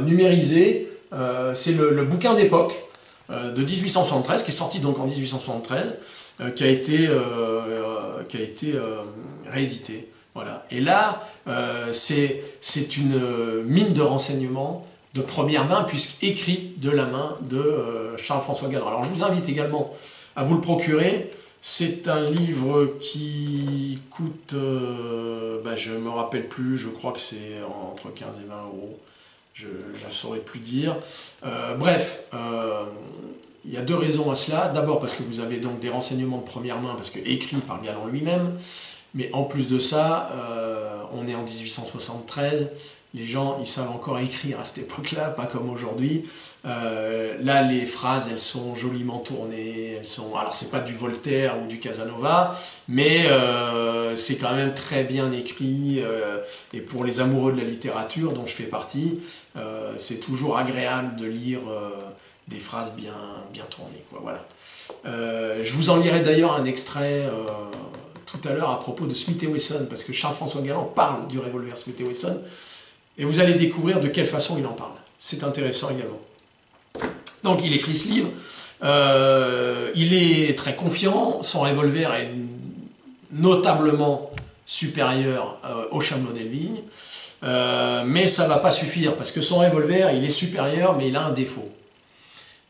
numérisé, c'est le, bouquin d'époque de 1873 qui est sorti donc en 1873, qui a été, qui a été réédité. Voilà. Et là, euh, c'est une euh, mine de renseignements de première main, puisqu'écrit de la main de euh, Charles-François Galland. Alors je vous invite également à vous le procurer. C'est un livre qui coûte, bah, je ne me rappelle plus, je crois que c'est entre 15 et 20 euros. Je ne saurais plus dire. bref, il y a deux raisons à cela. D'abord parce que vous avez donc des renseignements de première main, parce que écrit par Galland lui-même. Mais en plus de ça, euh, on est en 1873, les gens, ils savent encore écrire à cette époque-là, pas comme aujourd'hui. Euh, là, les phrases, elles sont joliment tournées, elles sont... Alors, c'est pas du Voltaire ou du Casanova, mais euh, c'est quand même très bien écrit, et pour les amoureux de la littérature, dont je fais partie, c'est toujours agréable de lire des phrases bien, bien tournées, quoi, voilà. je vous en lirai d'ailleurs un extrait tout à l'heure à propos de Smith Wesson, parce que Charles-François Galland parle du revolver Smith Wesson, et vous allez découvrir de quelle façon il en parle. C'est intéressant également. Donc il écrit ce livre, euh, il est très confiant, son revolver est notablement supérieur euh, au Chamelot d'Elvigne, euh, mais ça ne va pas suffire, parce que son revolver, il est supérieur, mais il a un défaut.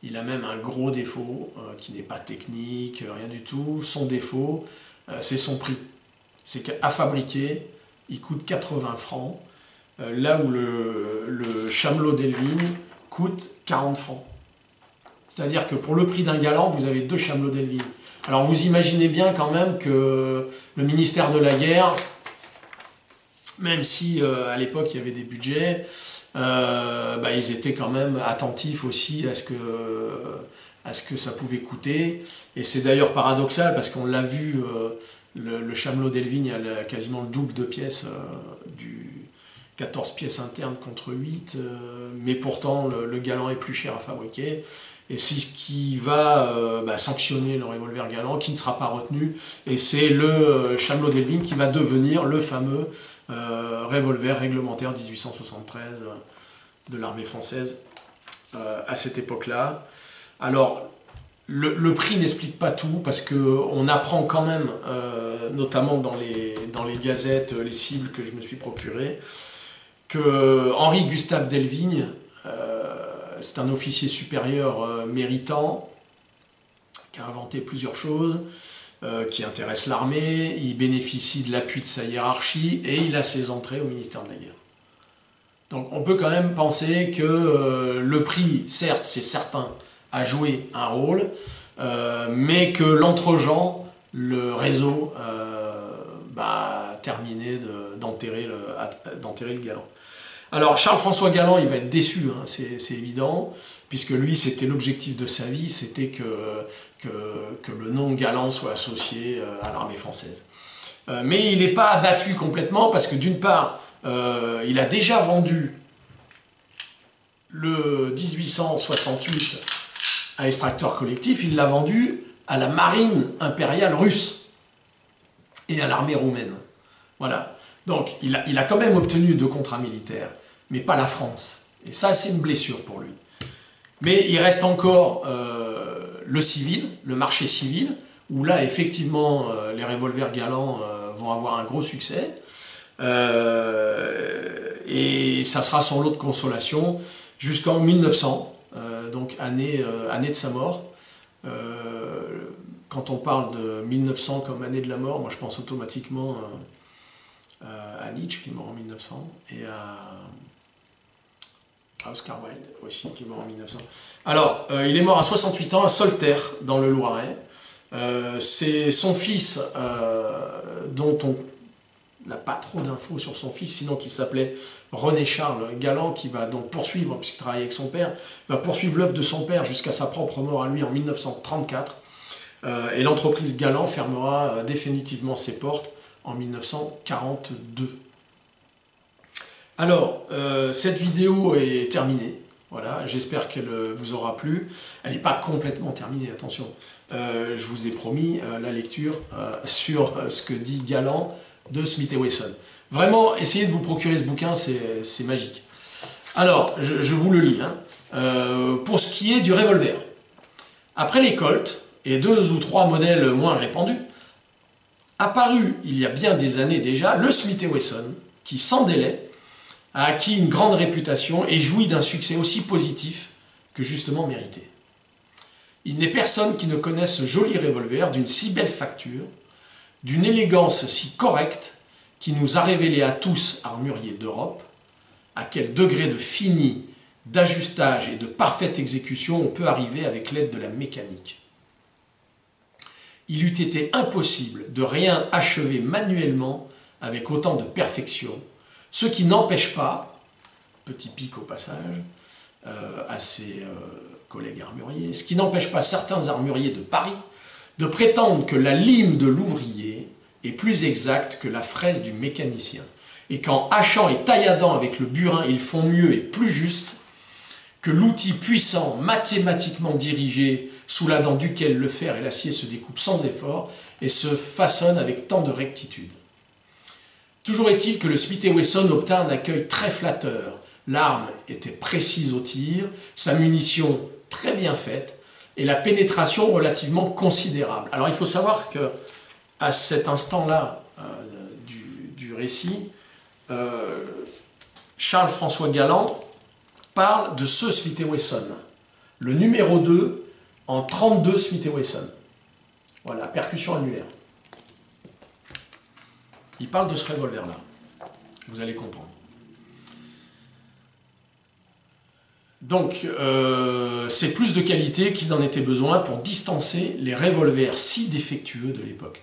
Il a même un gros défaut, qui n'est pas technique, rien du tout. Son défaut, euh, c'est son prix. C'est qu'à fabriquer, il coûte 80 francs, euh, là où le, le chamelot d'Elvigne coûte 40 francs. C'est-à-dire que pour le prix d'un galant, vous avez deux chamelots d'Elvigne. Alors vous imaginez bien quand même que le ministère de la Guerre, même si euh, à l'époque il y avait des budgets, bah, ils étaient quand même attentifs aussi à ce que ça pouvait coûter. Et c'est d'ailleurs paradoxal parce qu'on l'a vu, euh, le, chamelot d'Elvigne a quasiment le double de pièces, euh, du 14 pièces internes contre 8, euh, mais pourtant le, galant est plus cher à fabriquer. Et c'est ce qui va bah, sanctionner le revolver galant, qui ne sera pas retenu. Et c'est le chamelot d'Elvigne qui va devenir le fameux revolver réglementaire 1873 de l'armée française à cette époque-là. Alors, le, prix n'explique pas tout parce qu'on apprend quand même, euh, notamment dans les, dans les gazettes, les cibles que je me suis procurées, que Henri Gustave Delvigne, euh, c'est un officier supérieur euh, méritant, qui a inventé plusieurs choses, qui intéresse l'armée, il bénéficie de l'appui de sa hiérarchie et il a ses entrées au ministère de la Guerre. Donc on peut quand même penser que le prix, certes, c'est certain, a joué un rôle, euh, mais que l'entregent, le réseau, euh, bah, a terminé d'enterrer le, galant. Alors Charles-François Galland, il va être déçu, hein, c'est évident, puisque lui, c'était l'objectif de sa vie, c'était que, le nom Galland soit associé euh, à l'armée française. mais il n'est pas abattu complètement, parce que d'une part, il a déjà vendu le 1868 à extracteur collectif, il l'a vendu à la marine impériale russe et à l'armée roumaine. Voilà. Donc il a quand même obtenu deux contrats militaires, mais pas la France. Et ça, c'est une blessure pour lui. Mais il reste encore euh, le civil, le marché civil, où là, effectivement, euh, les revolvers galants euh, vont avoir un gros succès. et ça sera son lot de consolation jusqu'en 1900, donc année, année de sa mort. Quand on parle de 1900 comme année de la mort, moi je pense automatiquement à Nietzsche qui est mort en 1900 et à Oscar Wilde aussi qui est mort en 1900. Alors, euh, il est mort à 68 ans à Solterre dans le Loiret. c'est son fils dont on n'a pas trop d'infos sur son fils, sinon qu'il s'appelait René Charles Galland, qui va donc poursuivre, puisqu'il travaille avec son père, va poursuivre l'œuvre de son père jusqu'à sa propre mort à lui en 1934. et l'entreprise Galant fermera définitivement ses portes en 1942. Alors, cette vidéo est terminée. Voilà, j'espère qu'elle vous aura plu. Elle n'est pas complètement terminée, attention. je vous ai promis la lecture sur ce que dit Galant de Smith et Wesson. Vraiment, essayez de vous procurer ce bouquin, c'est magique. Alors, je, vous le lis. Hein. Euh, pour ce qui est du revolver, après les Colt et deux ou trois modèles moins répandus, apparu il y a bien des années déjà le Smith Wesson, qui sans délai a acquis une grande réputation et jouit d'un succès aussi positif que justement mérité. Il n'est personne qui ne connaisse ce joli revolver d'une si belle facture, d'une élégance si correcte, qui nous a révélé à tous, armuriers d'Europe, à quel degré de fini, d'ajustage et de parfaite exécution on peut arriver avec l'aide de la mécanique. Il eût été impossible de rien achever manuellement avec autant de perfection, ce qui n'empêche pas, petit pic au passage, euh, à ses euh, collègues armuriers, ce qui n'empêche pas certains armuriers de Paris de prétendre que la lime de l'ouvrier est plus exacte que la fraise du mécanicien et qu'en hachant et tailladant avec le burin, ils font mieux et plus juste, que l'outil puissant, mathématiquement dirigé, sous la dent duquel le fer et l'acier se découpent sans effort et se façonnent avec tant de rectitude. Toujours est-il que le Smith Wesson obtint un accueil très flatteur. L'arme était précise au tir, sa munition très bien faite et la pénétration relativement considérable. Alors il faut savoir que à cet instant-là euh, du, récit, euh, Charles-François Galland parle de ce Smith Wesson, le numéro 2 en 32 Smith Wesson. Voilà, percussion annulaire. Il parle de ce revolver-là. Vous allez comprendre. Donc, euh, c'est plus de qualité qu'il en était besoin pour distancer les revolvers si défectueux de l'époque.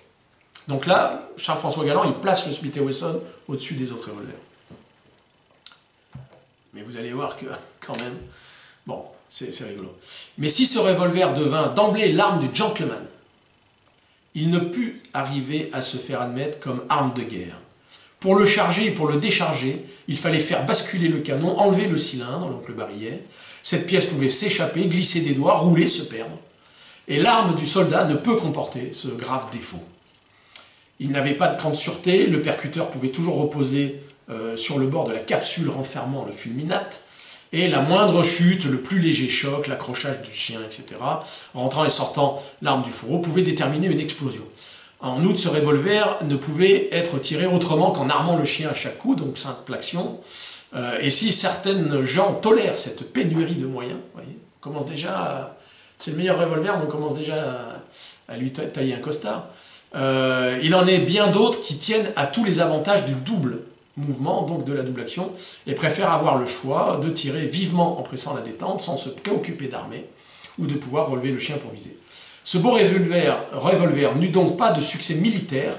Donc là, Charles-François Galland, il place le Smith Wesson au-dessus des autres revolvers. Mais vous allez voir que, quand même, bon, c'est rigolo. Mais si ce revolver devint d'emblée l'arme du gentleman, il ne put arriver à se faire admettre comme arme de guerre. Pour le charger et pour le décharger, il fallait faire basculer le canon, enlever le cylindre, donc le barillet. Cette pièce pouvait s'échapper, glisser des doigts, rouler, se perdre. Et l'arme du soldat ne peut comporter ce grave défaut. Il n'avait pas de camp de sûreté, le percuteur pouvait toujours reposer euh, sur le bord de la capsule renfermant le fulminate, et la moindre chute, le plus léger choc, l'accrochage du chien, etc., rentrant et sortant l'arme du fourreau, pouvait déterminer une explosion. En outre, ce revolver ne pouvait être tiré autrement qu'en armant le chien à chaque coup, donc simple action. Euh, et si certaines gens tolèrent cette pénurie de moyens, voyez, on commence déjà, c'est le meilleur revolver, on commence déjà à lui tailler un costard. Euh, il en est bien d'autres qui tiennent à tous les avantages du double mouvement, donc de la double action, et préfèrent avoir le choix de tirer vivement en pressant la détente sans se préoccuper d'armer, ou de pouvoir relever le chien pour viser. Ce beau revolver, revolver n'eut donc pas de succès militaire,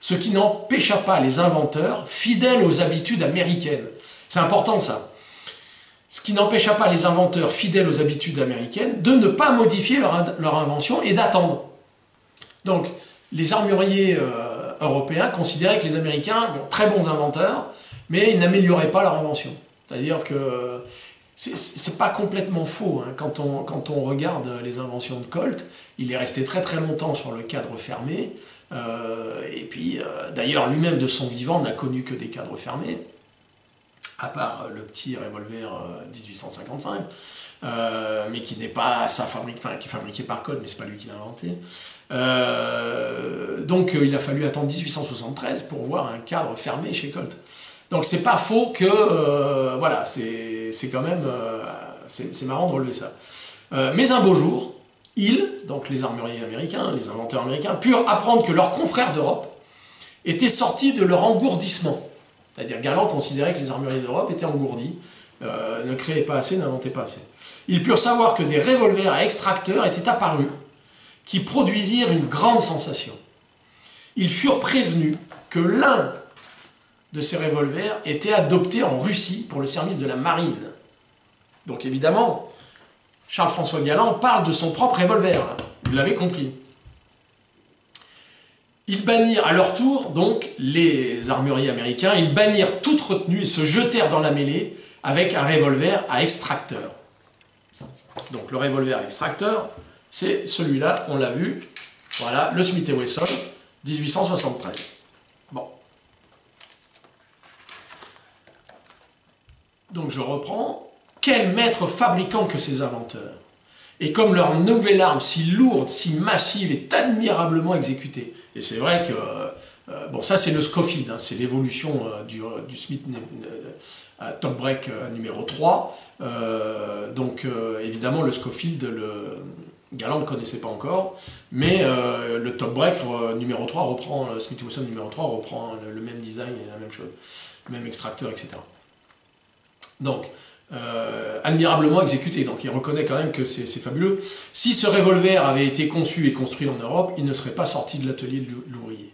ce qui n'empêcha pas les inventeurs, fidèles aux habitudes américaines, c'est important ça, ce qui n'empêcha pas les inventeurs fidèles aux habitudes américaines de ne pas modifier leur, leur invention et d'attendre. Donc, les armuriers euh, européens considéraient que les Américains, bon, très bons inventeurs, mais ils n'amélioraient pas leur invention. C'est-à-dire que c'est pas complètement faux. Hein. Quand, on, regarde les inventions de Colt, il est resté très très longtemps sur le cadre fermé. Euh, et puis, euh, d'ailleurs, lui-même de son vivant n'a connu que des cadres fermés, à part le petit revolver 1855, mais qui n'est pas sa fabrique, qui est fabriqué par Colt, mais c'est pas lui qui l'a inventé. Euh, donc euh, il a fallu attendre 1873 pour voir un cadre fermé chez Colt. Donc c'est pas faux que, euh, voilà, c'est quand même, c'est marrant de relever ça. mais un beau jour, ils, donc les armuriers américains, les inventeurs américains, purent apprendre que leurs confrères d'Europe étaient sortis de leur engourdissement. C'est-à-dire Galland considérait que les armuriers d'Europe étaient engourdis, ne créaient pas assez, n'inventaient pas assez. Ils purent savoir que des revolvers à extracteurs étaient apparus qui produisirent une grande sensation. Ils furent prévenus que l'un de ces revolvers était adopté en Russie pour le service de la marine. Donc évidemment, Charles-François Galland parle de son propre revolver, vous l'avez compris. Ils bannirent à leur tour, donc, les armuriers américains, ils bannirent toute retenue et se jetèrent dans la mêlée avec un revolver à extracteur. Donc le revolver à extracteur, c'est celui-là, on l'a vu, voilà, le Smith Wesson, 1873. Bon. Donc je reprends. Quel maître fabricant que ces inventeurs? Et comme leur nouvelle arme, si lourde, si massive, est admirablement exécutée. Et c'est vrai que, euh, bon, ça c'est le Scofield, hein, c'est l'évolution euh, du, Smith euh, Top Break numéro 3. donc évidemment, le Scofield, le, Galant ne connaissait pas encore, mais le Top Break numéro 3 reprend, le Smith numéro 3 reprend le, le, même design et la même chose, même extracteur, etc. Donc, euh, admirablement exécuté. Donc il reconnaît quand même que c'est fabuleux. Si ce revolver avait été conçu et construit en Europe, il ne serait pas sorti de l'atelier de l'ouvrier.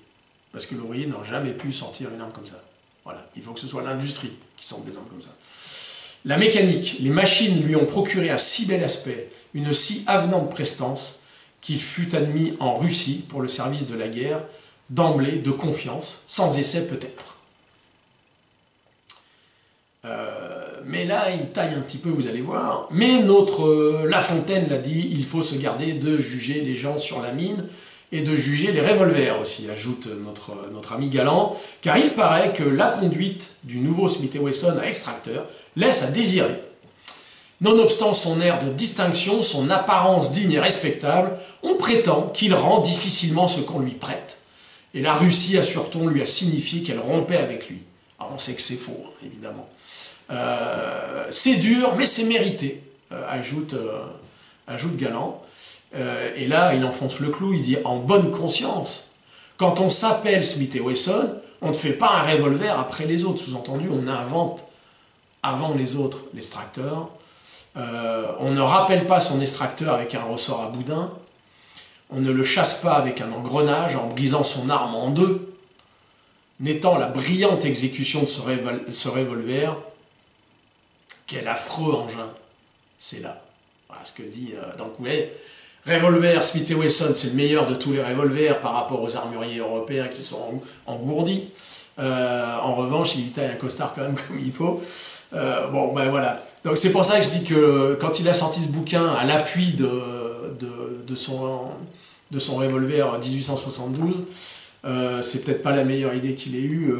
Parce que l'ouvrier n'a jamais pu sortir une arme comme ça. Voilà, il faut que ce soit l'industrie qui sorte des armes comme ça. La mécanique, les machines lui ont procuré un si bel aspect, une si avenante prestance, qu'il fut admis en Russie pour le service de la guerre, d'emblée, de confiance, sans essai peut-être. Euh, mais là, il taille un petit peu, vous allez voir. Mais notre euh, La Fontaine l'a dit, il faut se garder de juger les gens sur la mine et de juger les revolvers aussi, ajoute notre, notre ami Galant, car il paraît que la conduite du nouveau Smith Wesson à extracteur laisse à désirer. Nonobstant son air de distinction, son apparence digne et respectable, on prétend qu'il rend difficilement ce qu'on lui prête. Et la Russie, assure-t-on, lui a signifié qu'elle rompait avec lui. Alors on sait que c'est faux, hein, évidemment. Euh, c'est dur, mais c'est mérité, euh, ajoute, euh, ajoute Galant. et là, il enfonce le clou, il dit en bonne conscience. Quand on s'appelle Smith et Wesson, on ne fait pas un revolver après les autres. Sous-entendu, on invente avant les autres l'extracteur. on ne rappelle pas son extracteur avec un ressort à boudin. On ne le chasse pas avec un engrenage en brisant son arme en deux. N'étant la brillante exécution de ce revolver quel affreux engin C'est là. Voilà ce que dit. Euh, revolver Smith Wesson, c'est le meilleur de tous les revolvers par rapport aux armuriers européens qui sont engourdis. Euh, en revanche, il taille un costard quand même comme il faut. Euh, bon, ben voilà. C'est pour ça que je dis que quand il a sorti ce bouquin à l'appui de, son, revolver 1872, c'est peut-être pas la meilleure idée qu'il ait eue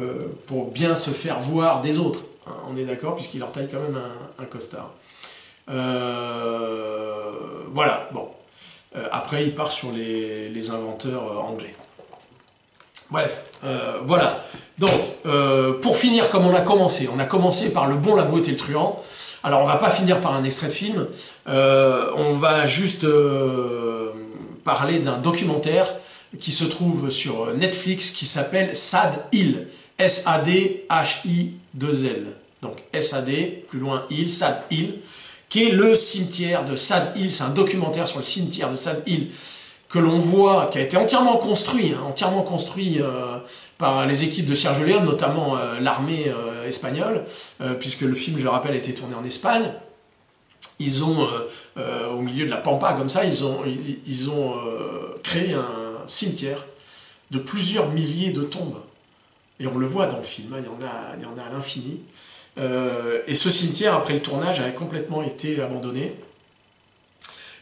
pour bien se faire voir des autres. Hein, on est d'accord, puisqu'il leur taille quand même un, costard. Euh, voilà, bon. Euh, après, il part sur les, inventeurs euh, anglais. Bref, voilà. Donc, pour finir comme on a commencé, on a commencé par le bon, la brute et le truand. Alors, on va pas finir par un extrait de film. on va juste parler d'un documentaire qui se trouve sur Netflix qui s'appelle Sad Hill. S-A-D-H-I-2-L donc SAD, plus loin Hill, Sad Hill, qui est le cimetière de Sad Hill. C'est un documentaire sur le cimetière de Sad Hill que l'on voit, qui a été entièrement construit, hein, entièrement construit euh, par les équipes de Sergio Leone, notamment euh, l'armée euh, espagnole, puisque le film, je le rappelle, a été tourné en Espagne. Ils ont, au milieu de la pampa comme ça, ils ont, ils ont créé un cimetière de plusieurs milliers de tombes. Et on le voit dans le film, hein, il, y en a, il y en a à l'infini. Euh, et ce cimetière, après le tournage, avait complètement été abandonné.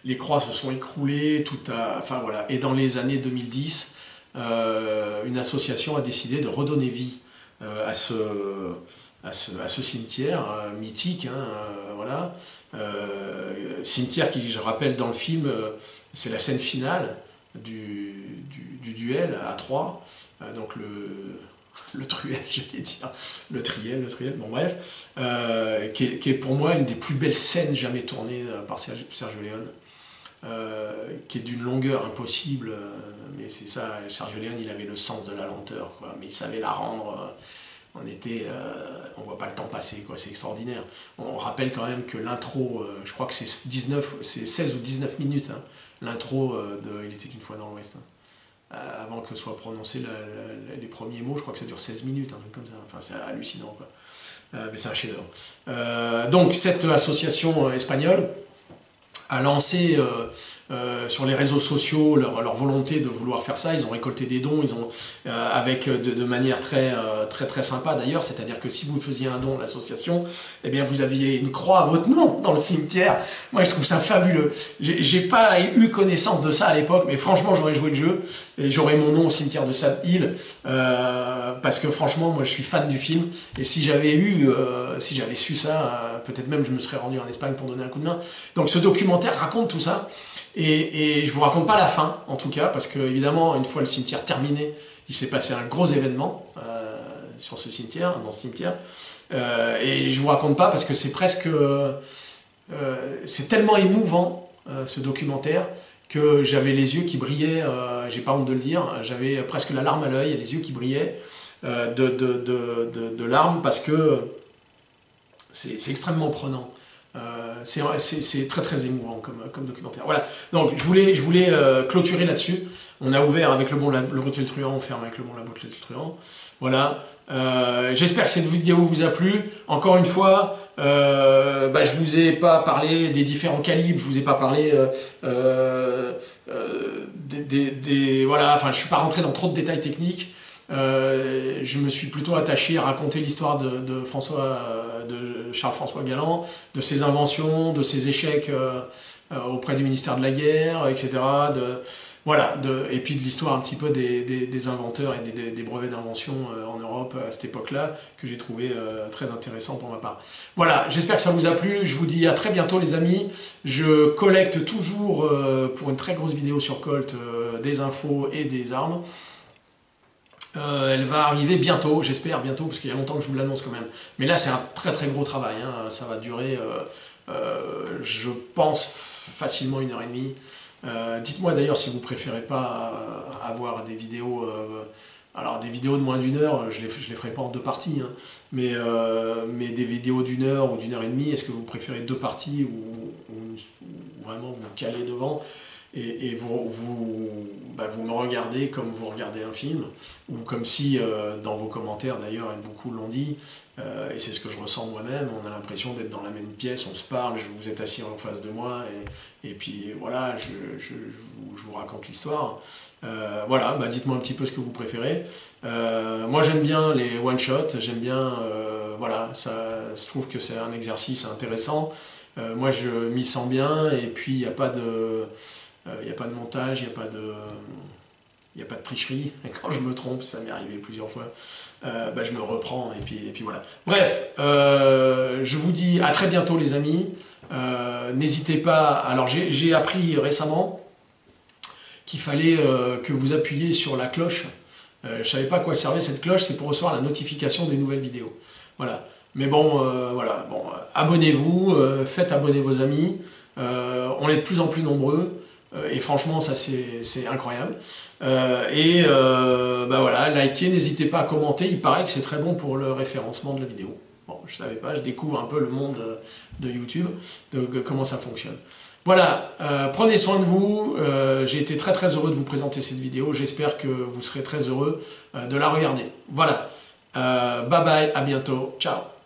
Les croix se sont écroulées, tout a, enfin voilà. Et dans les années 2010, euh, une association a décidé de redonner vie euh, à, ce, cimetière mythique, hein, voilà. cimetière qui, je rappelle dans le film, c'est la scène finale du, du duel à Troyes. donc le, le truel, j'allais dire, le triel, le triel, bon bref, euh, qui, est, pour moi une des plus belles scènes jamais tournées euh, par Sergio Leone, euh, qui est d'une longueur impossible, mais c'est ça, Sergio Leone, il avait le sens de la lenteur, quoi, mais il savait la rendre. on était, on voit pas le temps passer, quoi, c'est extraordinaire. On rappelle quand même que l'intro, je crois que c'est 19, c'est 16 ou 19 minutes, hein, l'intro de Il était une fois dans l'Ouest. Hein. Euh, avant que soient prononcés les premiers mots. Je crois que ça dure 16 minutes, un truc comme ça. Enfin, c'est hallucinant, quoi. Euh, mais c'est un chef-d'œuvre. Euh, donc, cette association espagnole a lancé euh, sur les réseaux sociaux leur, leur, volonté de vouloir faire ça. Ils ont récolté des dons, ils ont euh, avec de, de, manière très très très sympa d'ailleurs. C'est-à-dire que si vous faisiez un don à l'association, eh bien vous aviez une croix à votre nom dans le cimetière. Moi je trouve ça fabuleux. J'ai pas eu connaissance de ça à l'époque, mais franchement j'aurais joué le jeu et j'aurais mon nom au cimetière de Sad Hill parce que franchement moi je suis fan du film et si j'avais eu, si j'avais su ça, peut-être même je me serais rendu en Espagne pour donner un coup de main. Donc ce documentaire raconte tout ça. Et, et je vous raconte pas la fin, en tout cas, parce que évidemment, une fois le cimetière terminé, il s'est passé un gros événement euh, sur ce cimetière, dans ce cimetière. Euh, et je vous raconte pas parce que c'est presque, euh, c'est tellement émouvant ce documentaire que j'avais les yeux qui brillaient. J'ai pas honte de le dire, j'avais presque la larme à l'œil, les yeux qui brillaient de, de, larmes parce que c'est extrêmement prenant. Euh, c'est très très émouvant comme, documentaire. Voilà, donc je voulais, je voulais euh, clôturer là-dessus. On a ouvert avec le bon le le truand, on ferme avec le bon la le truand. Voilà. Euh, J'espère que cette vidéo vous a plu. Encore une fois, euh, bah, je vous ai pas parlé des différents calibres, je vous ai pas parlé des, des, des, voilà. Enfin, je suis pas rentré dans trop de détails techniques. Euh, je me suis plutôt attaché à raconter l'histoire de, François, de Charles-François Galland, de ses inventions, de ses échecs euh, euh, auprès du ministère de la Guerre, etc. De, voilà, de, et puis de l'histoire un petit peu des, des, inventeurs et des, des brevets d'invention en Europe à cette époque-là, que j'ai trouvé très intéressant pour ma part. Voilà, j'espère que ça vous a plu. Je vous dis à très bientôt les amis. Je collecte toujours pour une très grosse vidéo sur Colt des infos et des armes. Euh, elle va arriver bientôt, j'espère bientôt, parce qu'il y a longtemps que je vous l'annonce quand même. Mais là, c'est un très très gros travail. Hein. Ça va durer, euh, euh, je pense, facilement une heure et demie. Dites-moi d'ailleurs si vous préférez pas avoir des vidéos. alors des vidéos de moins d'une heure, je je les ferai pas en deux parties, hein. mais, mais des vidéos d'une heure ou d'une heure et demie, est-ce que vous préférez deux parties ou, ou vraiment vous caler devant? Et, vous, vous, bah, vous, me regardez comme vous regardez un film, ou comme si, euh, dans vos commentaires d'ailleurs, et beaucoup l'ont dit, euh, et c'est ce que je ressens moi-même, on a l'impression d'être dans la même pièce, on se parle, je, vous êtes assis en face de moi, et, et puis voilà, je, je, vous, raconte l'histoire. Euh, voilà, bah, dites-moi un petit peu ce que vous préférez. moi j'aime bien les one-shots, j'aime bien, voilà, ça se trouve que c'est un exercice intéressant. moi je m'y sens bien, et puis il n'y a pas de il euh, n'y a pas de montage, il n'y a pas de... A pas de tricherie, quand je me trompe, ça m'est arrivé plusieurs fois, euh, bah, je me reprends et puis, et puis voilà. Bref, euh, je vous dis à très bientôt les amis. N'hésitez pas, alors j'ai appris récemment qu'il fallait que vous appuyiez sur la cloche. je ne savais pas à quoi servait cette cloche, c'est pour recevoir la notification des nouvelles vidéos. Voilà. Mais bon, voilà, bon, abonnez-vous, faites abonner vos amis. on est de plus en plus nombreux. Euh, et franchement, ça c'est incroyable. Euh, et euh, bah voilà, likez, n'hésitez pas à commenter. Il paraît que c'est très bon pour le référencement de la vidéo. Bon, je savais pas, je découvre un peu le monde de YouTube, de, comment ça fonctionne. Voilà, prenez soin de vous. J'ai été très très heureux de vous présenter cette vidéo. J'espère que vous serez très heureux de la regarder. Voilà. bye bye, à bientôt. Ciao.